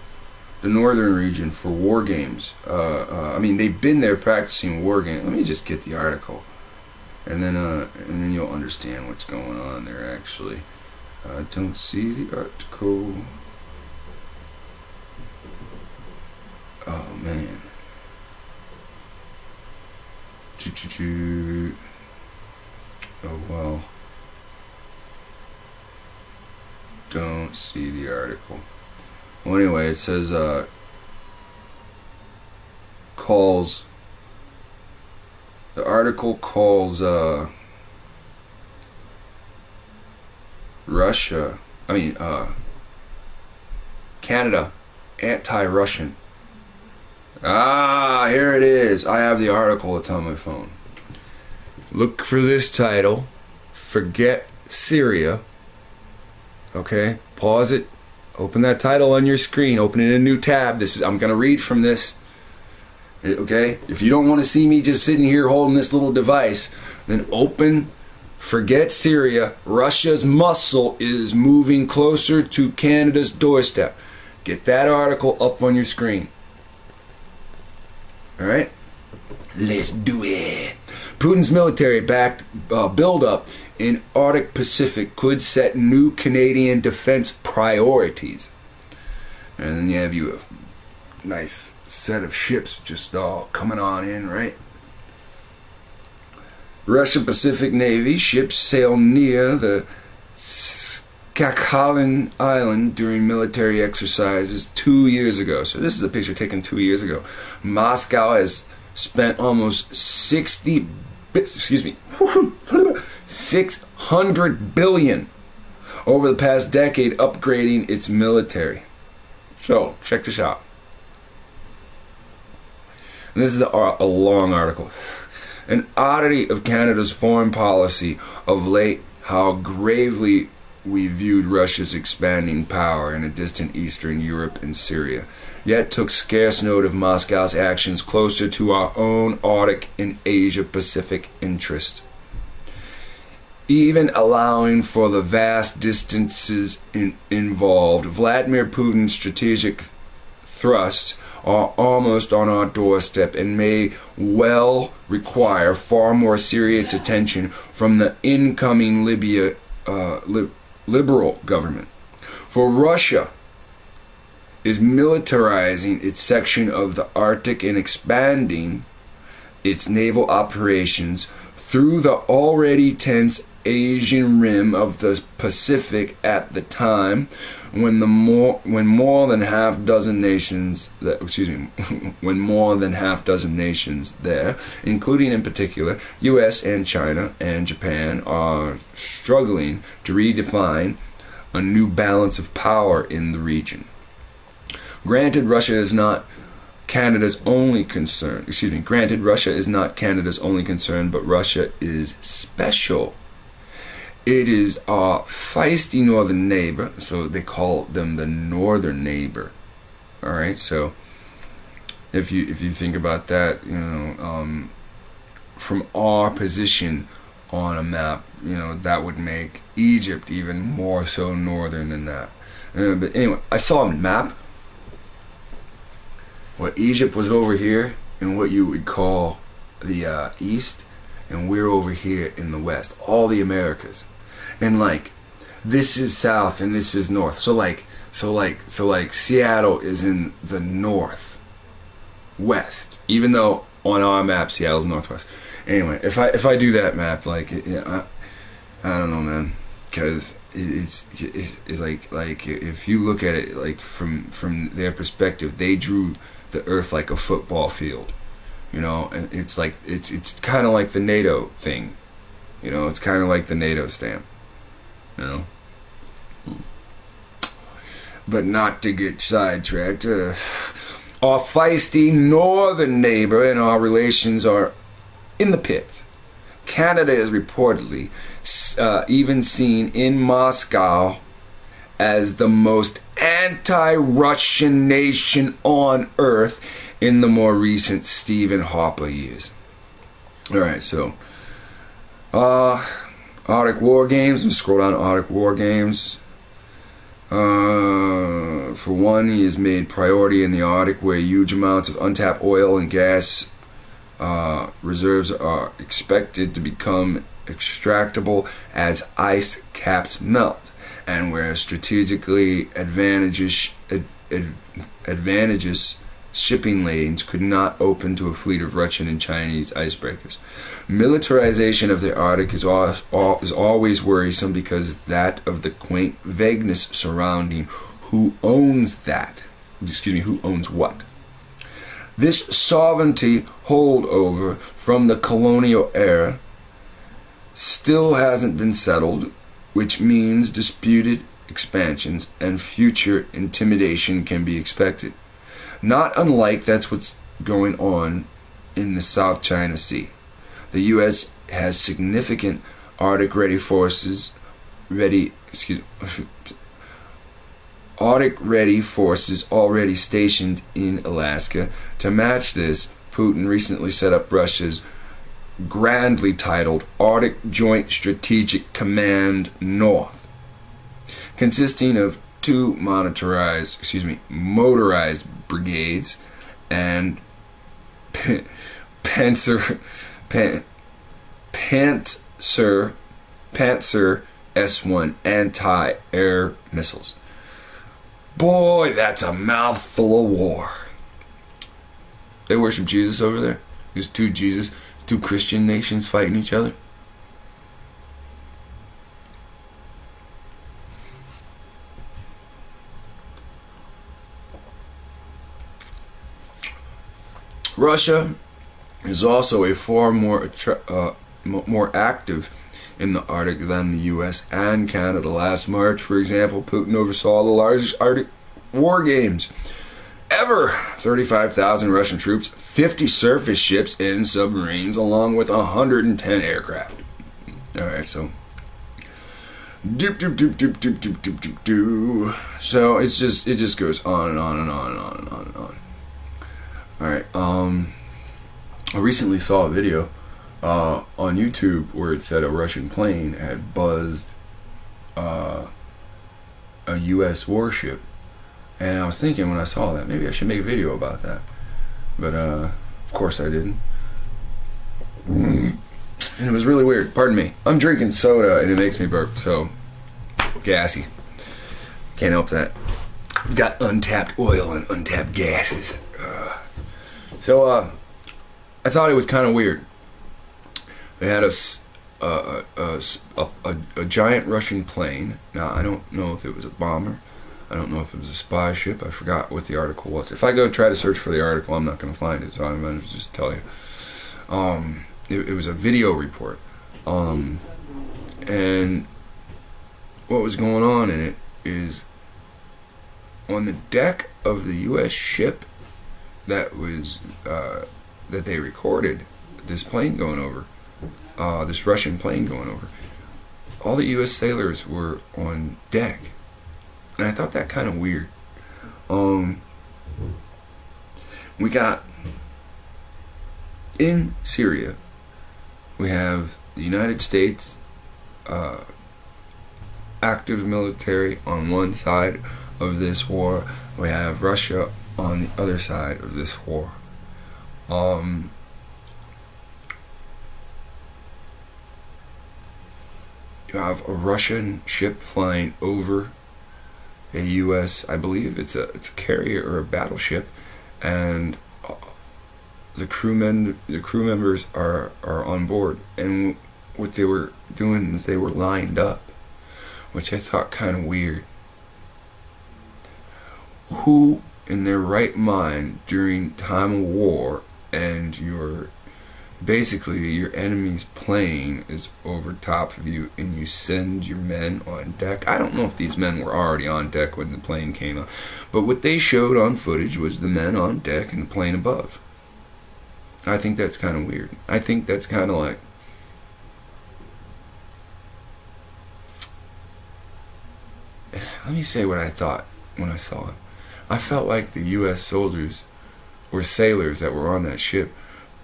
the northern region for war games. Uh, uh, I mean, they've been there practicing war games. Let me just get the article, and then uh, and then you'll understand what's going on there. Actually, I don't see the article. Oh man. Oh well. Don't see the article. Well, anyway, it says uh, calls. The article calls uh, Russia. I mean, uh, Canada anti-Russian. Ah, here it is. I have the article. It's on my phone. Look for this title. Forget Syria. Okay, pause it. Open that title on your screen. Open it in a new tab. This is I'm going to read from this. Okay? If you don't want to see me just sitting here holding this little device, then open Forget Syria. Russia's muscle is moving closer to Canada's doorstep. Get that article up on your screen. All right? Let's do it. Putin's military backed uh, buildup in Arctic Pacific could set new Canadian defense priorities. And then you have you a nice set of ships just all coming on in, right? Russian Pacific Navy ships sail near the Sakhalin Island during military exercises two years ago. So this is a picture taken two years ago. Moscow has spent almost 60, excuse me, 600 billion over the past decade upgrading its military. So, check this out. This is a, a long article. An oddity of Canada's foreign policy of late, how gravely we viewed Russia's expanding power in a distant Eastern Europe and Syria, yet took scarce note of Moscow's actions closer to our own Arctic and Asia Pacific interest. Even allowing for the vast distances in, involved, Vladimir Putin's strategic thrusts are almost on our doorstep and may well require far more serious attention from the incoming Libya uh, li- liberal government. For Russia is militarizing its section of the Arctic and expanding its naval operations through the already tense Asian rim of the Pacific at the time when the more when more than half dozen nations that excuse me <laughs> when more than half dozen nations there including in particular US and China and Japan are struggling to redefine a new balance of power in the region. Granted Russia is not Canada's only concern excuse me granted Russia is not Canada's only concern but Russia is special it is a feisty northern neighbor, so they call them the northern neighbor. All right, so if you if you think about that, you know, um, from our position on a map, you know, that would make Egypt even more so northern than that. Uh, but anyway, I saw a map. What Egypt was over here, in what you would call the uh, east, and we're over here in the west, all the Americas and like this is south and this is north. So like so like so like Seattle is in the north west, even though on our map Seattle's northwest. Anyway, if I if I do that map, like I, I don't know, man, because it's, it's it's like like if you look at it like from from their perspective, they drew the Earth like a football field, you know, and it's like it's it's kind of like the NATO thing, you know, it's kind of like the NATO stamp. You know? But not to get sidetracked. Uh, our feisty northern neighbor and our relations are in the pit. Canada is reportedly uh, even seen in Moscow as the most anti Russian nation on earth in the more recent Stephen Harper years. Alright, so. Uh, Arctic War Games. And scroll down to Arctic War Games. Uh, for one, he has made priority in the Arctic, where huge amounts of untapped oil and gas uh, reserves are expected to become extractable as ice caps melt, and where strategically ad, ad, advantageous shipping lanes could not open to a fleet of Russian and Chinese icebreakers. Militarization of the Arctic is, all, all, is always worrisome because that of the quaint vagueness surrounding who owns that. Excuse me, who owns what? This sovereignty holdover from the colonial era still hasn't been settled, which means disputed expansions and future intimidation can be expected. Not unlike that's what's going on in the South China Sea. The U.S. has significant Arctic ready forces ready excuse Arctic ready forces already stationed in Alaska. To match this, Putin recently set up Russia's grandly titled Arctic Joint Strategic Command North, consisting of two motorized, excuse me, motorized brigades and <laughs> Panzer Pan, Panzer Panzer S1 anti-air missiles. Boy, that's a mouthful of war. They worship Jesus over there. There's two Jesus, two Christian nations fighting each other. Russia is also a far more uh, more active in the Arctic than the U.S. and Canada. Last March, for example, Putin oversaw the largest Arctic war games ever 35,000 Russian troops, 50 surface ships and submarines, along with 110 aircraft. Alright, so. Doop doop doop doop doop doop doop doop doo. So it's just it just goes on and on and on and on and on and on. Alright, um I recently saw a video uh, on YouTube where it said a Russian plane had buzzed uh, a US warship and I was thinking when I saw that, maybe I should make a video about that. But uh, of course I didn't. And it was really weird. Pardon me. I'm drinking soda and it makes me burp, so gassy. Can't help that. Got untapped oil and untapped gases. Uh, so uh, I thought it was kind of weird. They had a a giant Russian plane. Now I don't know if it was a bomber. I don't know if it was a spy ship. I forgot what the article was. If I go try to search for the article, I'm not going to find it. So I'm going to just tell you. Um, it, it was a video report. Um, and what was going on in it is on the deck of the U.S. ship that was uh, that they recorded this plane going over, uh, this Russian plane going over. All the U.S. sailors were on deck and I thought that kind of weird. Um, we got in Syria, we have the United States uh, active military on one side of this war. We have Russia on the other side of this war. Um, you have a Russian ship flying over a U.S. I believe it's a it's a carrier or a battleship, and uh, the crewmen the crew members are are on board, and what they were doing is they were lined up, which I thought kind of weird. Who in their right mind during time of war and your basically your enemy's plane is over top of you and you send your men on deck. I don't know if these men were already on deck when the plane came up but what they showed on footage was the men on deck and the plane above. I think that's kind of weird. I think that's kind of like <sighs> let me say what i thought when i saw it. I felt like the us soldiers or sailors that were on that ship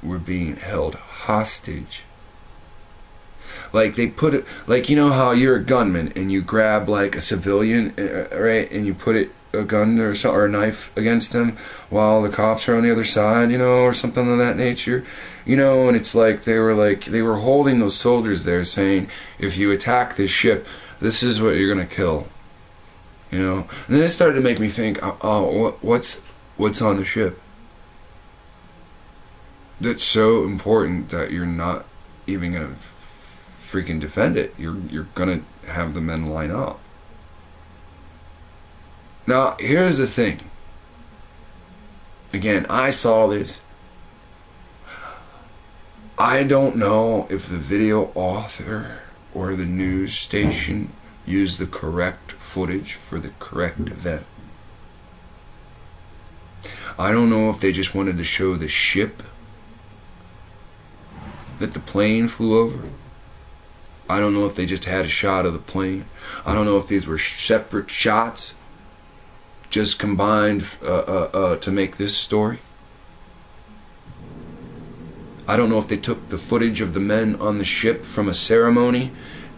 were being held hostage. Like they put it, like you know how you're a gunman and you grab like a civilian, uh, right, and you put it a gun or so, or a knife against them while the cops are on the other side, you know, or something of that nature, you know, and it's like they were like they were holding those soldiers there, saying, if you attack this ship, this is what you're gonna kill, you know. And then it started to make me think, oh what's what's on the ship? That's so important that you're not even gonna freaking defend it. You're you're gonna have the men line up. Now here's the thing. Again, I saw this. I don't know if the video author or the news station used the correct footage for the correct event. I don't know if they just wanted to show the ship that the plane flew over. I don't know if they just had a shot of the plane. I don't know if these were separate shots, just combined uh, uh, uh, to make this story. I don't know if they took the footage of the men on the ship from a ceremony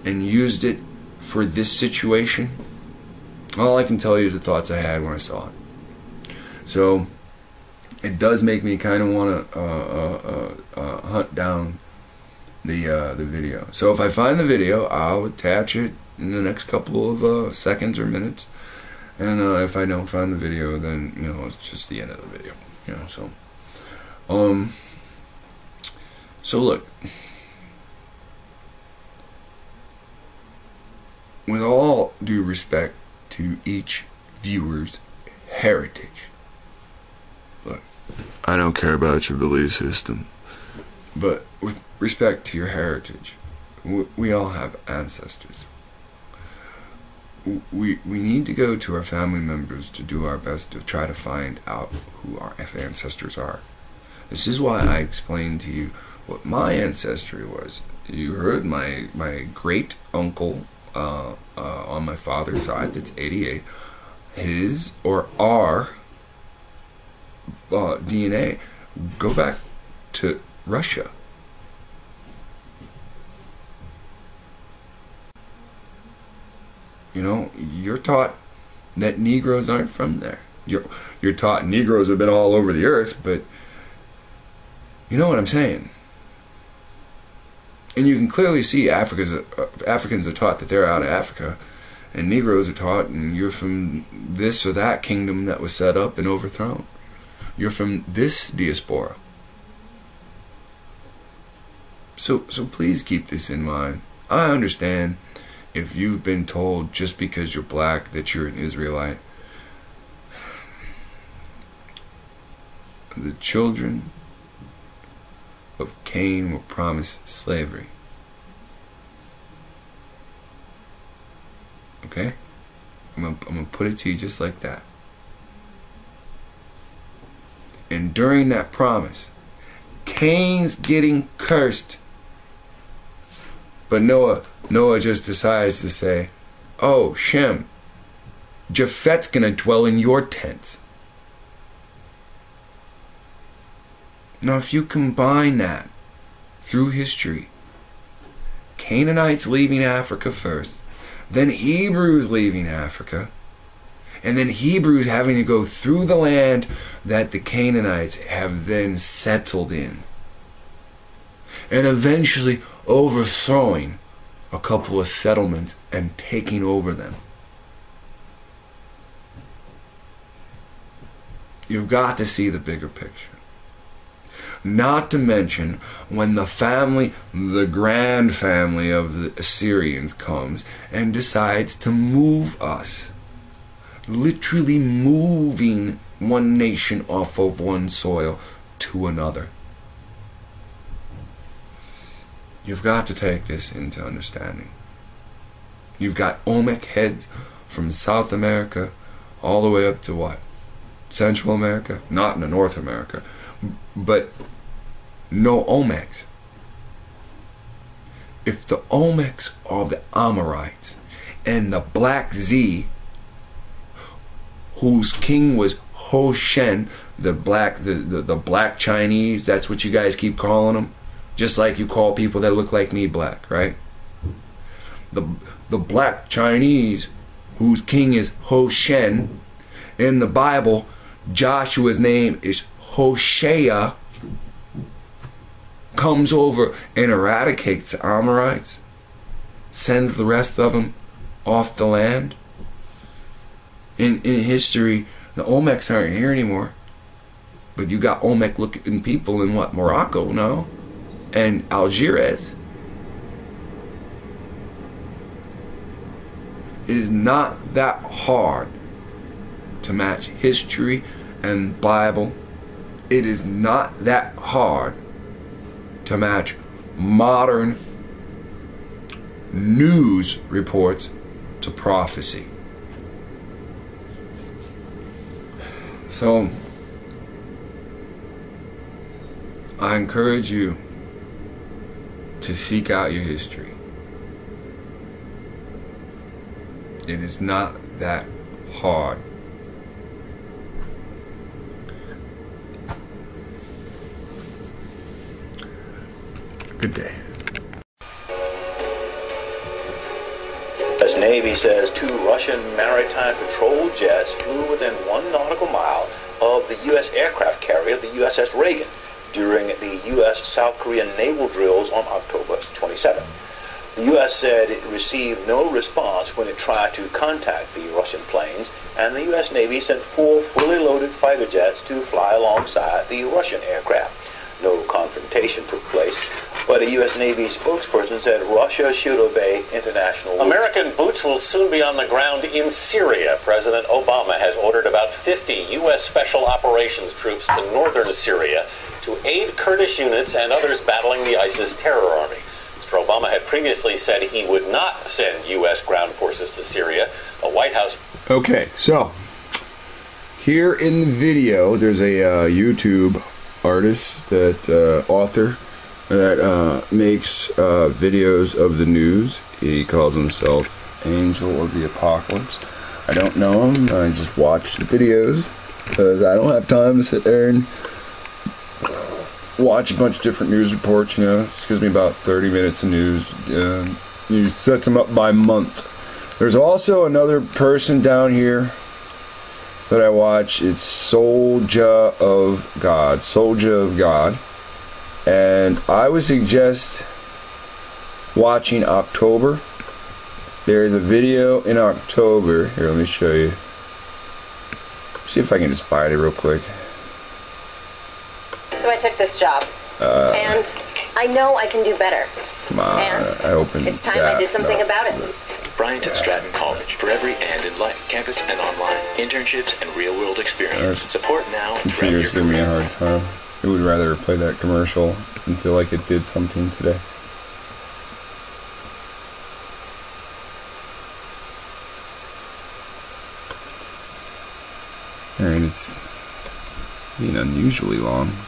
and used it for this situation. All I can tell you is the thoughts I had when I saw it. So it does make me kind of want to uh, uh, uh, uh, hunt down the uh, the video. So if I find the video, I'll attach it in the next couple of uh, seconds or minutes. And uh, if I don't find the video, then you know it's just the end of the video. You know, so um, so look, with all due respect to each viewer's heritage, look, I don't care about your belief system, but respect to your heritage, we, all have ancestors. We, we need to go to our family members to do our best to try to find out who our ancestors are. This is why I explained to you what my ancestry was. You heard my my great uncle uh, uh, on my father's side, that's 88, his or our uh, DNA go back to Russia. You know, you're taught that Negroes aren't from there. You're, you're taught Negroes have been all over the earth, but you know what I'm saying. And you can clearly see Africa's, uh, Africans are taught that they're out of Africa, and Negroes are taught, and you're from this or that kingdom that was set up and overthrown. You're from this diaspora. So, so please keep this in mind. I understand if you've been told just because you're black that you're an Israelite. The children of Cain were promised slavery. Okay? I'm gonna, I'm gonna put it to you just like that. And during that promise, Cain's getting cursed. But Noah, Noah just decides to say, "Oh, Shem, Japhet's gonna dwell in your tents." Now, if you combine that through history, Canaanites leaving Africa first, then Hebrews leaving Africa, and then Hebrews having to go through the land that the Canaanites have then settled in, and eventually overthrowing a couple of settlements and taking over them. You've got to see the bigger picture. Not to mention when the family, the grand family of the Assyrians comes and decides to move us. Literally moving one nation off of one soil to another. You've got to take this into understanding. You've got Olmec heads from South America all the way up to what? Central America? Not in North America. But no Olmecs. If the Olmecs are the Amorites and the Black Z, whose king was Ho Shen, the black the, the, the black Chinese, that's what you guys keep calling them. Just like you call people that look like me black, right? The the black Chinese whose king is Ho Shen. In the Bible, Joshua's name is Hoshea comes over and eradicates the Amorites, sends the rest of them off the land. In in history, the Olmecs aren't here anymore. But you got Olmec looking people in what Morocco now, and Algiers. It is not that hard to match history and Bible. It is not that hard to match modern news reports to prophecy. So, I encourage you to seek out your history. It is not that hard. Good day. U.S. Navy says two Russian maritime patrol jets flew within one nautical mile of the U.S. aircraft carrier, the USS Reagan, during the U.S. South Korean naval drills on October 27. The U.S. said it received no response when it tried to contact the Russian planes, and the U.S. Navy sent four fully loaded fighter jets to fly alongside the Russian aircraft. No confrontation took place, but a U.S. Navy spokesperson said Russia should obey international rules. American boots will soon be on the ground in Syria. President Obama has ordered about 50 U.S. Special Operations troops to northern Syria to aid Kurdish units and others battling the ISIS terror army. Mr. Obama had previously said he would not send U.S. ground forces to Syria. The White House Okay, so here in the video, there's a uh, YouTube artist that uh, author that uh, makes uh, videos of the news. He calls himself Angel of the Apocalypse. I don't know him. I just watch the videos because I don't have time to sit there and watch a bunch of different news reports. You know, it gives me about 30 minutes of news. Uh, he sets them up by month. There's also another person down here that I watch. It's Soldier of God. Soldier of God. And I would suggest watching October. There's a video in October. Here, let me show you. See if I can just find it real quick. So I took this job. Uh, and I know I can do better. Come on. And I opened It's time I did something No. about it. Bryant at Stratton College for every and in life, campus and online, internships and real world experience. Alright. Support now and throughout Computer's your giving me a hard time. It would rather play that commercial and feel like it did something today. Alright, it's being unusually long.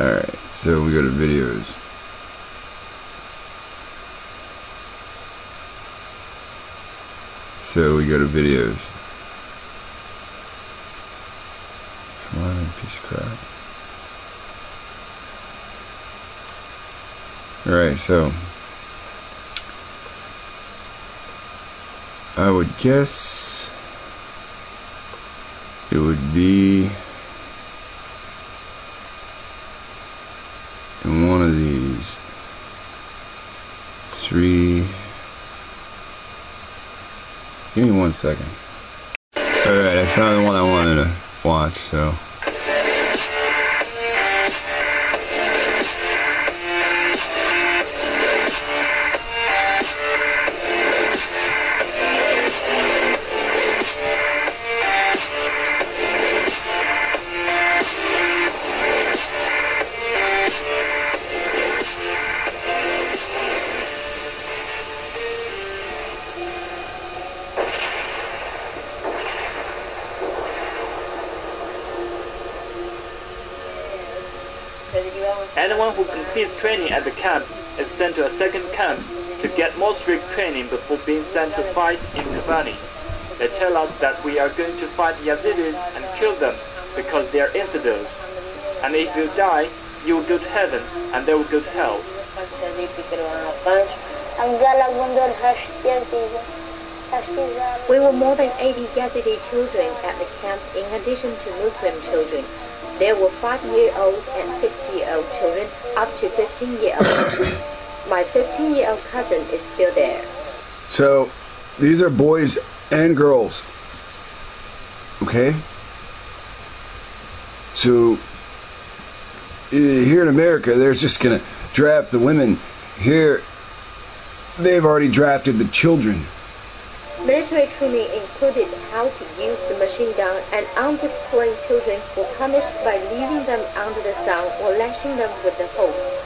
Alright, so we go to videos. So we go to videos. Come on, piece of crap. Alright, so. I would guess. It would be. In one of these. Three. Give me one second. Alright, I found the one I wanted to watch, so. Anyone who completes training at the camp is sent to a second camp to get more strict training before being sent to fight in Kobani. They tell us that we are going to fight Yazidis and kill them because they are infidels. And if you die, you will go to heaven and they will go to hell. We were more than 80 Yazidi children at the camp in addition to Muslim children. There were 5-year-old and 6-year-old children up to 15-year-old. <coughs> My 15-year-old cousin is still there. So, these are boys and girls. Okay? So, here in America, they're just gonna draft the women. Here, they've already drafted the children. Military training included how to use the machine gun, and undisciplined children were punished by leaving them under the sun or lashing them with the hose.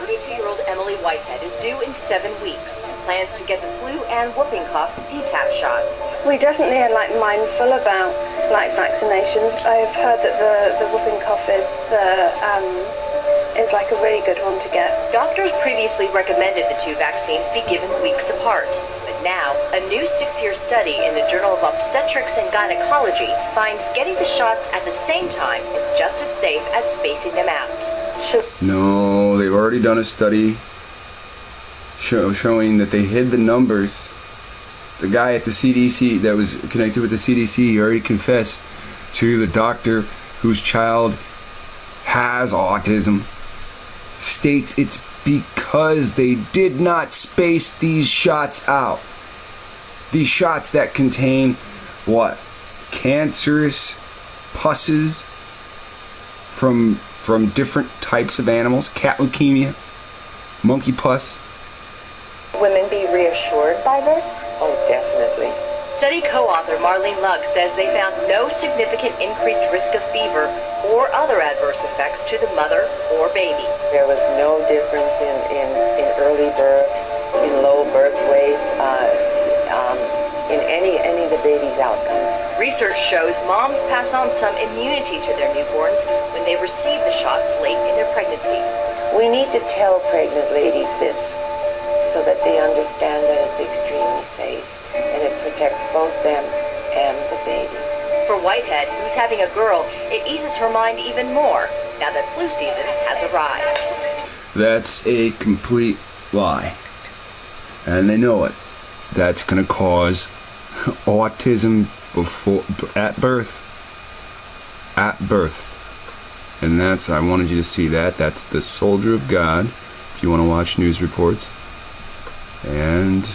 32-year-old Emily Whitehead is due in seven weeks and plans to get the flu and whooping cough DTaP shots. We definitely are like mindful about like vaccinations. I've heard that the, the whooping cough is the um, is like a really good one to get. Doctors previously recommended the two vaccines be given weeks apart. But now, a new six-year study in the Journal of Obstetrics and Gynecology finds getting the shots at the same time is just as safe as spacing them out. No, they've already done a study show, showing that they hid the numbers. The guy at the CDC that was connected with the CDC he already confessed to the doctor whose child has autism. States it's because they did not space these shots out. These shots that contain what? Cancerous pusses from from different types of animals, cat leukemia, monkey pus. Women be reassured by this? Oh, definitely. Study co-author Marlene Lugg says they found no significant increased risk of fever or other adverse effects to the mother or baby. There was no difference in, in, in early birth, in low birth weight, uh, um, in any any of the baby's outcomes. Research shows moms pass on some immunity to their newborns when they receive the shots late in their pregnancies. We need to tell pregnant ladies this so that they understand that it's extremely safe and it protects both them and the baby. For Whitehead, who's having a girl, it eases her mind even more now that flu season has arrived. That's a complete lie. And they know it. That's going to cause <laughs> autism before at birth. At birth. And that's I wanted you to see that. That's the soldier of God. If you want to watch news reports. And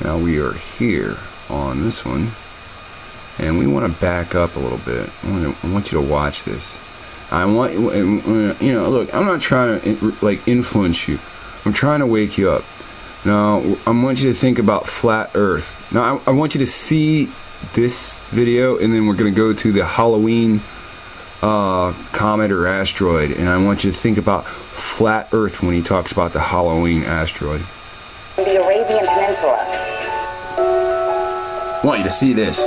now we are here on this one. And we want to back up a little bit. I want, to, I want you to watch this. I want you know. Look, I'm not trying to like influence you. I'm trying to wake you up. Now, I want you to think about flat Earth. Now, I, I want you to see this video, and then we're going to go to the Halloween uh, comet or asteroid, and I want you to think about flat Earth when he talks about the Halloween asteroid. I want you to see this.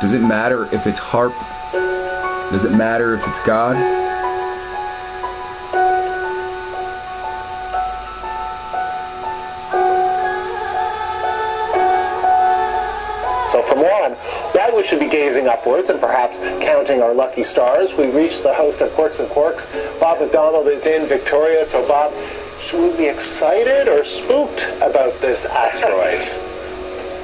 Does it matter if it's harp? Does it matter if it's God? Gazing upwards and perhaps counting our lucky stars, we reach the host of Quirks and Quarks. Bob McDonald is in Victoria. So Bob, should we be excited or spooked about this asteroid? <laughs>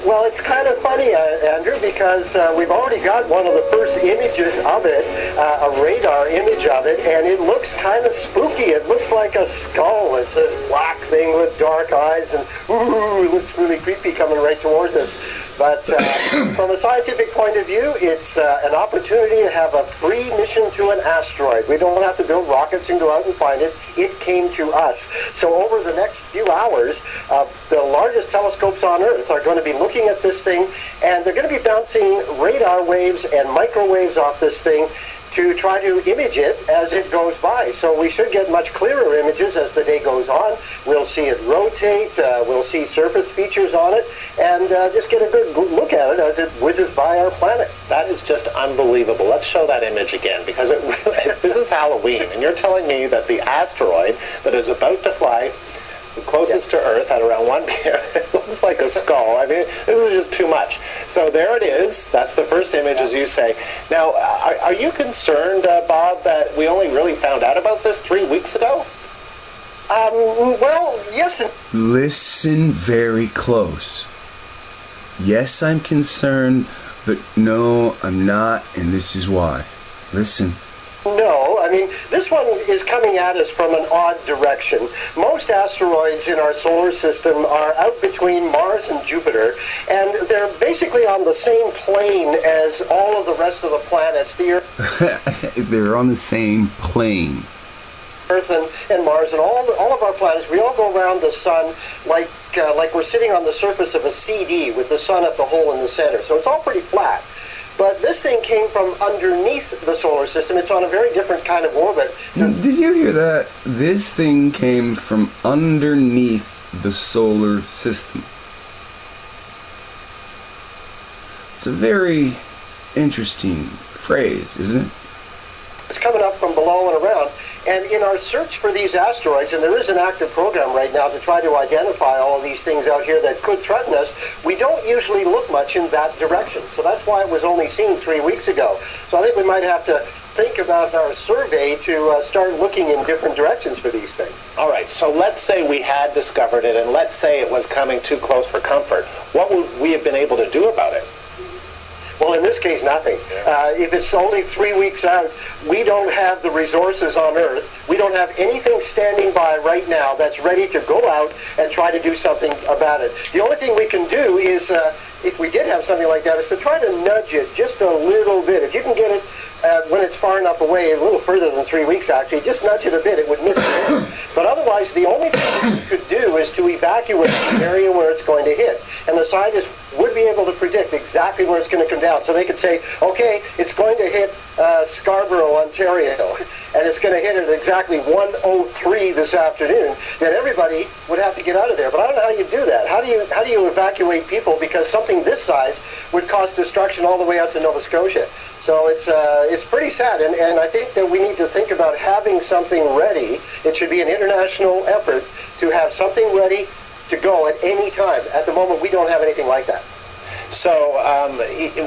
Well, it's kind of funny, uh, Andrew, because uh, we've already got one of the first images of it, uh, a radar image of it, and it looks kind of spooky. It looks like a skull. It's this black thing with dark eyes, and ooh, it looks really creepy coming right towards us. But uh, <coughs> from a scientific point of view, it's uh, an opportunity to have a free mission to an asteroid. We don't have to build rockets and go out and find it. It came to us. So over the next few hours, uh, the largest telescopes on Earth are going to be looking at this thing, and they're going to be bouncing radar waves and microwaves off this thing to try to image it as it goes by. So we should get much clearer images as the day goes on. We'll see it rotate, uh, we'll see surface features on it, and uh, just get a good look at it as it whizzes by our planet. That is just unbelievable. Let's show that image again because it <laughs> this is Halloween, and you're telling me that the asteroid that is about to fly closest to Earth at around 1 <laughs> p.m. It looks like a skull. I mean, this is just too much. So there it is. That's the first image, as you say. Now, are, are you concerned, uh, Bob, that we only really found out about this three weeks ago? Um, well, yes. Listen very close. Yes, I'm concerned, but no, I'm not, and this is why. Listen. No, I mean, this one is coming at us from an odd direction. Most asteroids in our solar system are out between Mars and Jupiter, and they're basically on the same plane as all of the rest of the planets. The Earth <laughs> They're on the same plane. Earth and, and Mars and all all of our planets, we all go around the sun like uh, like we're sitting on the surface of a CD with the sun at the hole in the center. So it's all pretty flat. But this thing came from underneath the solar system. It's on a very different kind of orbit. Did you hear that? This thing came from underneath the solar system. It's a very interesting phrase, isn't it? It's coming up from below and around. And in our search for these asteroids, and there is an active program right now to try to identify all of these things out here that could threaten us, we don't usually look much in that direction. So that's why it was only seen three weeks ago. So I think we might have to think about our survey to uh, start looking in different directions for these things. All right, so let's say we had discovered it, and let's say it was coming too close for comfort. What would we have been able to do about it? Well, in this case, nothing. Uh, if it's only three weeks out, we don't have the resources on Earth. We don't have anything standing by right now that's ready to go out and try to do something about it. The only thing we can do is uh, if we did have something like that, is to try to nudge it just a little bit. If you can get it uh, when it's far enough away, a little further than three weeks actually, just nudge it a bit, it would miss it. <coughs> but otherwise, the only thing you could do is to evacuate the area where it's going to hit. And the scientists would be able to predict exactly where it's going to come down. So they could say, okay, it's going to hit uh, Scarborough, Ontario, <laughs> and it's going to hit at exactly 103 this afternoon, then everybody would have to get out of there. But I don't know how you do that. How do you how do you evacuate people because something this size would cause destruction all the way out to Nova Scotia? So it's uh, it's pretty sad, and, and I think that we need to think about having something ready. It should be an international effort to have something ready to go at any time. At the moment, we don't have anything like that. So um,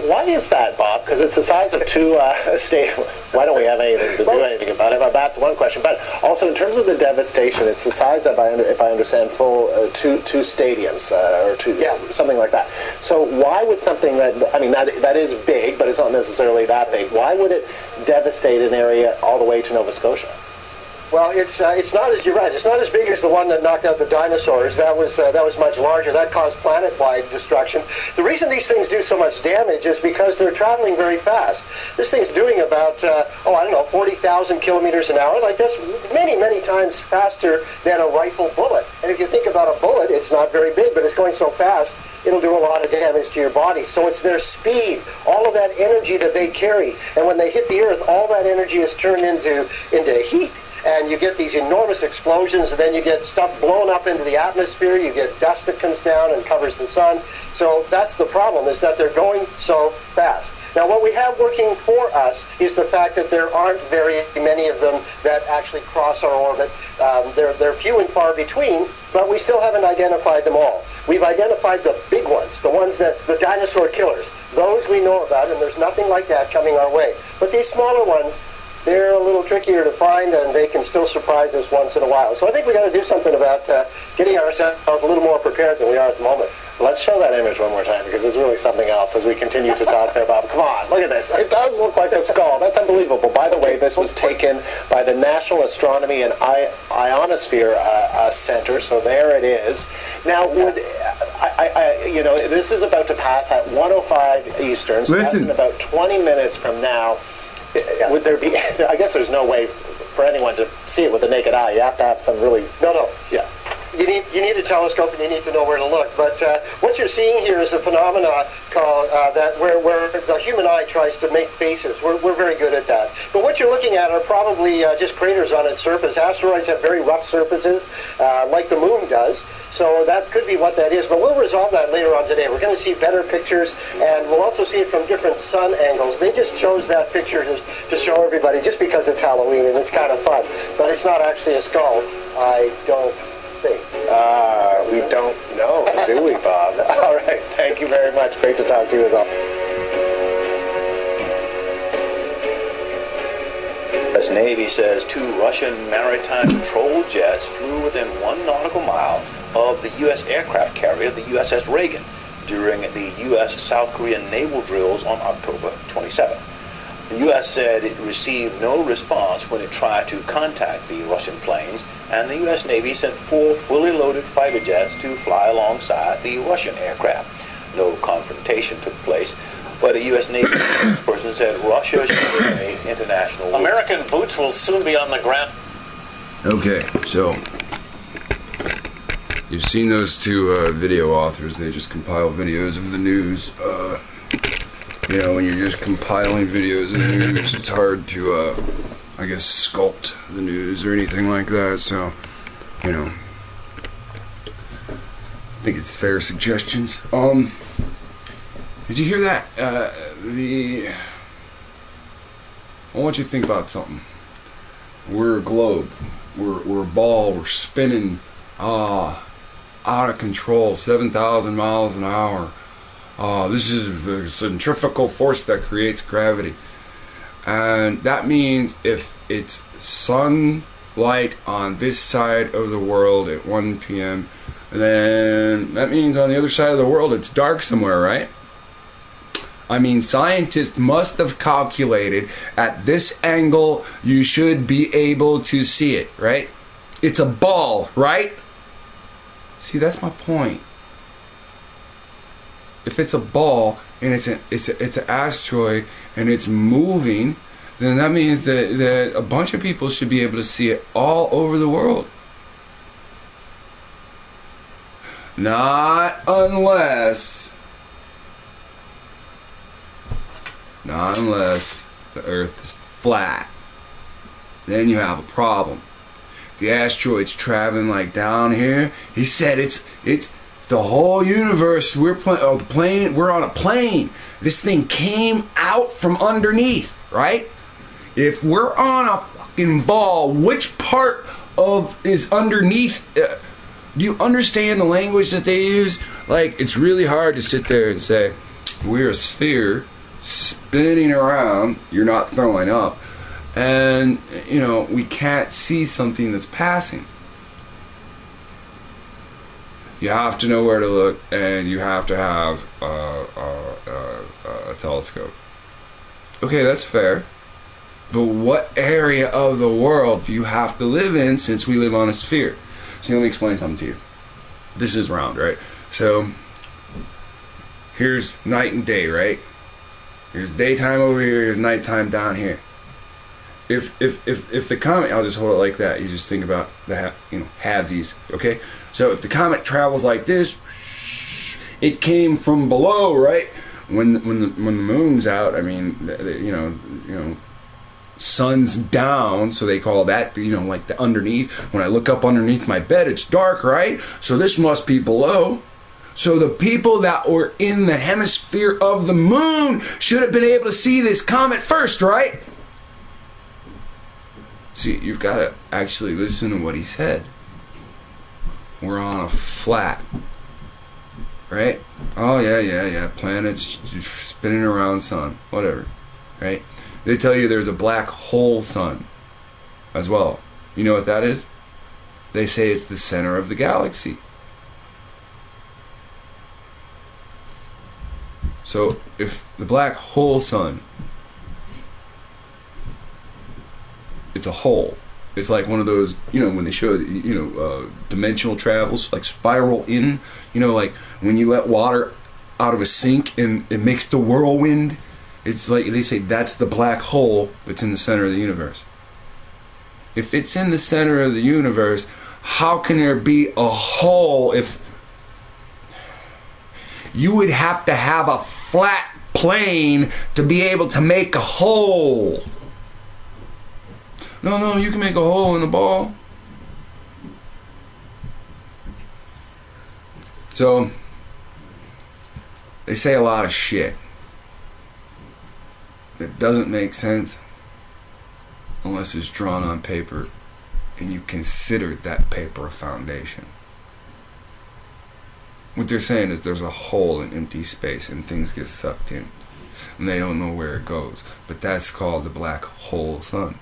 why is that, Bob? Because it's the size of two uh, <laughs> state. Why don't we have anything to do anything about it? But that's one question. But also in terms of the devastation, it's the size of, if I understand, full uh, two two stadiums uh, or two yeah. something like that. So why would something that I mean that that is big, but it's not necessarily that big. Why would it devastate an area all the way to Nova Scotia? Well, it's uh, it's not as you're right. It's not as big as the one that knocked out the dinosaurs. That was uh, that was much larger. That caused planet-wide destruction. The reason these things do so much damage is because they're traveling very fast. This thing's doing about uh, oh I don't know 40,000 kilometers an hour. Like that's many many times faster than a rifle bullet. And if you think about a bullet, it's not very big, but it's going so fast it'll do a lot of damage to your body. So it's their speed, all of that energy that they carry, and when they hit the earth, all that energy is turned into into heat and you get these enormous explosions, and then you get stuff blown up into the atmosphere. You get dust that comes down and covers the sun. So that's the problem, is that they're going so fast. Now, what we have working for us is the fact that there aren't very many of them that actually cross our orbit. Um, they're, they're few and far between, but we still haven't identified them all. We've identified the big ones, the ones that, the dinosaur killers. Those we know about, and there's nothing like that coming our way. But these smaller ones, they're a little trickier to find and they can still surprise us once in a while. So I think we got to do something about uh, getting ourselves a little more prepared than we are at the moment. Let's show that image one more time because it's really something else as we continue to talk there, Bob. Come on, look at this. It does look like a skull. That's unbelievable. By the way, this was taken by the National Astronomy and Ionosphere uh, uh, Center, so there it is. Now, would I, I, you know, this is about to pass at 105 Eastern, so Listen. that's in about 20 minutes from now would there be? <laughs> I guess there's no way for anyone to see it with the naked eye. You have to have some really. No, no. Yeah. You need you need a telescope and you need to know where to look. But uh, what you're seeing here is a phenomenon called uh, that where where the human eye tries to make faces. We're we're very good at that. But what you're looking at are probably uh, just craters on its surface. Asteroids have very rough surfaces, uh, like the moon does. So that could be what that is, but we'll resolve that later on today. We're going to see better pictures, and we'll also see it from different sun angles. They just chose that picture to, to show everybody just because it's Halloween and it's kind of fun. But it's not actually a skull, I don't think. Uh, we don't know, do we, Bob? <laughs> All right, thank you very much. Great to talk to you as always. U.S. Navy says two Russian maritime patrol jets flew within one nautical mile of the U.S. aircraft carrier, the USS Reagan, during the U.S. South Korean naval drills on October 27. The U.S. said it received no response when it tried to contact the Russian planes, and the U.S. Navy sent four fully loaded fighter jets to fly alongside the Russian aircraft. No confrontation took place, but a U.S. Navy <coughs> spokesperson said Russia should obey international. American boots will soon be on the ground. Okay, so You've seen those two uh, video authors. They just compile videos of the news. Uh, you know, when you're just compiling videos of the news, it's hard to, uh, I guess, sculpt the news or anything like that. So, you know, I think it's fair suggestions. Um, did you hear that? Uh, the I want you to think about something. We're a globe. We're, we're a ball. We're spinning. Ah, out of control, 7,000 miles an hour. Uh, this is the centrifugal force that creates gravity. And that means if it's sunlight on this side of the world at 1 p.m., then that means on the other side of the world it's dark somewhere, right? I mean, scientists must have calculated at this angle you should be able to see it, right? It's a ball, right? See, that's my point. if it's a ball and it's a it's a, it's an asteroid and it's moving, then that means that that a bunch of people should be able to see it all over the world. Not unless not unless the earth is flat. Then you have a problem. The asteroid's traveling like down here. He said it's it's the whole universe. We're pl- oh, plane. We're on a plane. This thing came out from underneath, right? If we're on a fucking ball, which part of is underneath? Uh, do you understand the language that they use? Like, it's really hard to sit there and say, we're a sphere spinning around. You're not throwing up. And, you know, we can't see something that's passing. You have to know where to look, and you have to have uh, uh, uh, a telescope. Okay, that's fair. But what area of the world do you have to live in since we live on a sphere? See, let me explain something to you. This is round, right? So, here's night and day, right? Here's daytime over here, here's nighttime down here. If if if if the comet, I'll just hold it like that. You just think about the you know halvesies, okay? So if the comet travels like this, it came from below, right? When when the when the moon's out, I mean, the, the, you know, you know, sun's down, so they call that, you know, like the underneath. When I look up underneath my bed, it's dark, right? So this must be below. So the people that were in the hemisphere of the moon should have been able to see this comet first, right? See, you've got to actually listen to what he said. We're on a flat. Right? Oh, yeah, yeah, yeah. Planets spinning around sun. Whatever. Right? They tell you there's a black hole sun as well. You know what that is? They say it's the center of the galaxy. So if the black hole sun it's a hole. It's like one of those, you know, when they show, you know, uh, dimensional travels, like spiral in, you know, like when you let water out of a sink and it makes the whirlwind. It's like they say that's the black hole that's in the center of the universe. If it's in the center of the universe, how can there be a hole if you would have to have a flat plane to be able to make a hole? No, no, you can make a hole in the ball. So, they say a lot of shit that doesn't make sense unless it's drawn on paper and you consider that paper a foundation. What they're saying is there's a hole in empty space and things get sucked in and they don't know where it goes. But that's called the black hole sun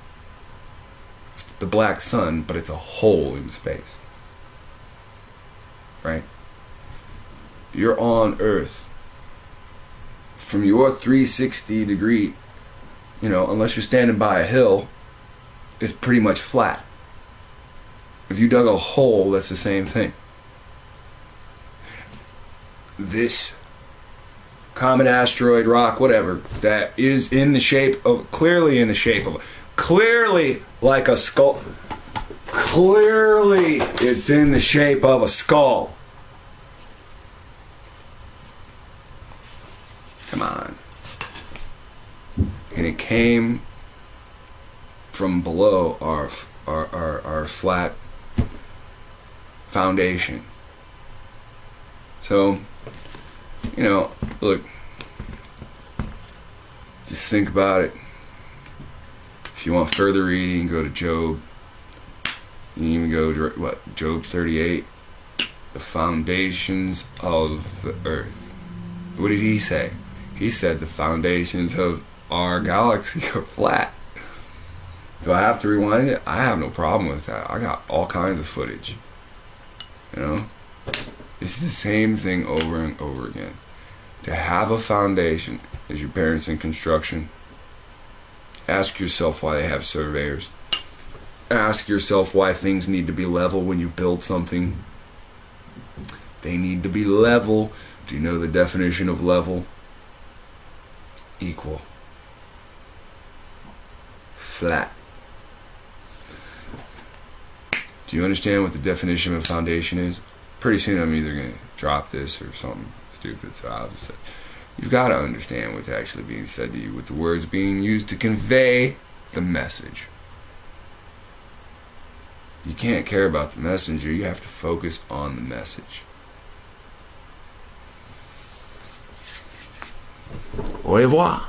the black sun, but it's a hole in space. Right? You're on Earth. From your 360 degree, you know, unless you're standing by a hill, it's pretty much flat. If you dug a hole, that's the same thing. This common asteroid, rock, whatever, that is in the shape of, clearly in the shape of, clearly like a skull. Clearly, it's in the shape of a skull. Come on. And it came from below our, our, our, our flat foundation. So, you know, look, just think about it. If you want further reading, go to Job. You can even go to what Job 38, the foundations of the earth. What did he say? He said the foundations of our galaxy <laughs> are flat. Do I have to rewind it? I have no problem with that. I got all kinds of footage. You know? It's the same thing over and over again. To have a foundation, is your parents in construction, Ask yourself why they have surveyors. Ask yourself why things need to be level when you build something. They need to be level Do you know the definition of level? Equal. Flat. Do you understand what the definition of foundation is? Pretty soon I'm either going to drop this or something stupid, so I'll just say. You've got to understand what's actually being said to you with the words being used to convey the message. You can't care about the messenger, you have to focus on the message. Au revoir.